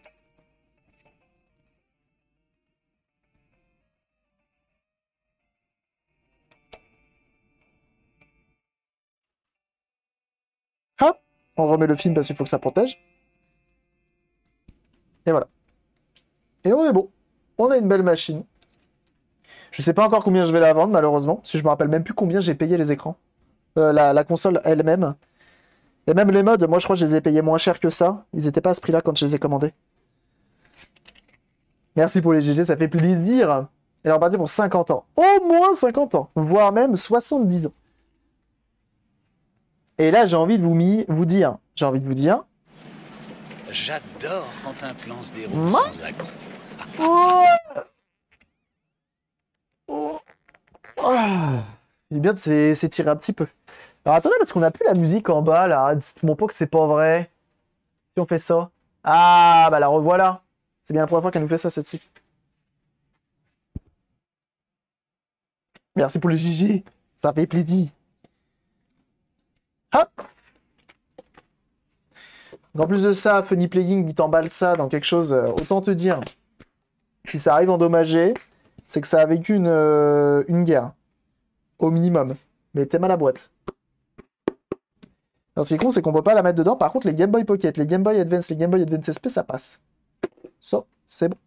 On remet le film parce qu'il faut que ça protège. Et voilà. Et on est bon. On a une belle machine. Je sais pas encore combien je vais la vendre, malheureusement. Si je me rappelle même plus combien j'ai payé les écrans. Euh, la, console elle-même. Et même les modes, moi je crois que je les ai payés moins cher que ça. Ils étaient pas à ce prix-là quand je les ai commandés. Merci pour les GG, ça fait plaisir. Et alors, parti pour 50 ans. Au moins 50 ans, voire même 70 ans. Et là, j'ai envie de vous, vous dire, j'ai envie de vous dire. J'adore quand un plan se déroule sans accroc. oh. Il est bien de s'étirer un petit peu. Alors attendez, parce qu'on a plus la musique en bas, là. Mon que c'est pas vrai. Si on fait ça. Ah, bah la revoilà. C'est bien la première fois qu'elle nous fait ça, cette-ci. Merci pour le GG. Ça fait plaisir. Hop En plus de ça, Funny Playing, il t'emballe ça dans quelque chose, euh, autant te dire, si ça arrive endommagé, c'est que ça a vécu une, euh, une guerre. Au minimum. Mais mal à boîte. Alors, ce qui est con, c'est qu'on peut pas la mettre dedans. Par contre, les Game Boy Pocket, les Game Boy Advance, les Game Boy Advance SP, ça passe. Ça, c'est bon.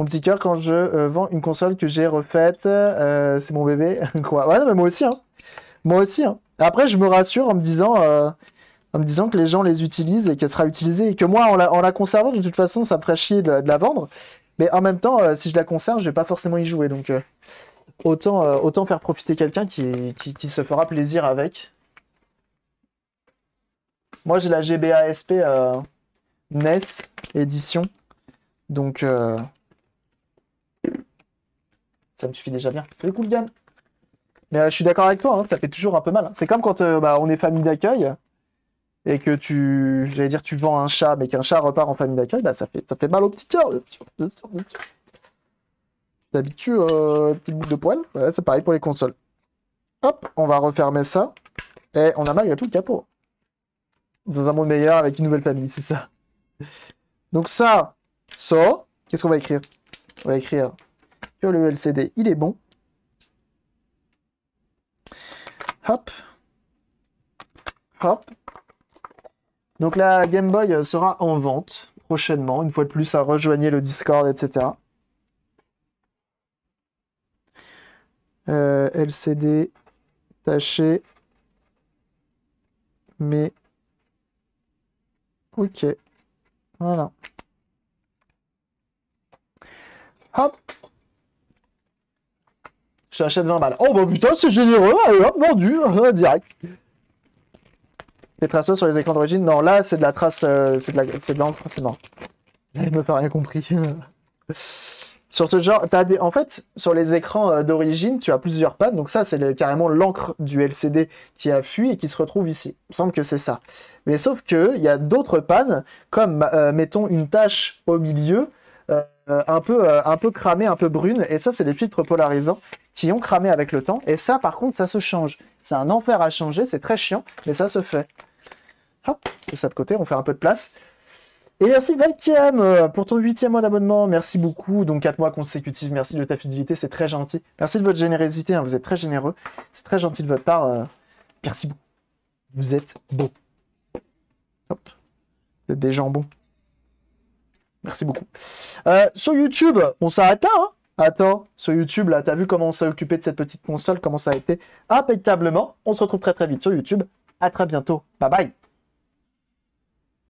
Mon petit cœur quand je euh, vends une console que j'ai refaite, euh, c'est mon bébé. Quoi? Ouais, non, mais moi aussi. Hein. Moi aussi. Hein. Après, je me rassure en me disant, euh, en me disant que les gens les utilisent et qu'elle sera utilisée et que moi, en la, en conservant, de toute façon, ça me ferait chier de, la vendre. Mais en même temps, si je la conserve, je vais pas forcément y jouer. Donc, autant, faire profiter quelqu'un qui, qui, se fera plaisir avec. Moi, j'ai la GBA SP NES édition. Donc, ça me suffit déjà bien. Salut cool Gann Mais euh, je suis d'accord avec toi, hein, ça fait toujours un peu mal. C'est comme quand euh, bah, on est famille d'accueil et que tu, j'allais dire, tu vends un chat, mais qu'un chat repart en famille d'accueil, bah, ça, fait, ça fait mal au petit cœur, bien sûr, bien euh, petite boucle de poil. c'est pareil pour les consoles. Hop, on va refermer ça. Et on a malgré tout le capot. Dans un monde meilleur avec une nouvelle famille, c'est ça. Donc ça, ça, qu'est-ce qu'on va écrire? On va écrire que le LCD, il est bon. Hop. Hop. Donc la Game Boy sera en vente prochainement. Une fois de plus, à rejoigner le Discord, etc. Euh, LCD taché. Mais... Ok. Voilà. Hop. Je t'achète 20 balles. Oh bah putain, c'est généreux. Allez hop, vendu. direct. Les traces sur les écrans d'origine Non, là, c'est de la trace. Euh, c'est de l'encre. C'est non. Il me fait rien compris. sur ce genre, as des... en fait, sur les écrans euh, d'origine, tu as plusieurs pannes. Donc ça, c'est carrément l'encre du LCD qui a fui et qui se retrouve ici. Il me semble que c'est ça. Mais sauf qu'il y a d'autres pannes, comme, euh, mettons, une tache au milieu, un, peu, un peu cramée, un peu brune. Et ça, c'est les filtres polarisants qui ont cramé avec le temps. Et ça, par contre, ça se change. C'est un enfer à changer, c'est très chiant, mais ça se fait. Hop, de ça de côté, on fait un peu de place. Et merci Valkiem euh, pour ton huitième mois d'abonnement. Merci beaucoup. Donc 4 mois consécutifs. Merci de ta fidélité, c'est très gentil. Merci de votre générosité, hein, vous êtes très généreux. C'est très gentil de votre part. Euh, merci beaucoup. Vous êtes beau. Hop. Vous êtes des jambons. Merci beaucoup. Euh, sur YouTube, on s'arrête là. Hein Attends, sur YouTube, là, t'as vu comment on s'est occupé de cette petite console, comment ça a été? Impeccablement. On se retrouve très très vite sur YouTube. À très bientôt. Bye bye.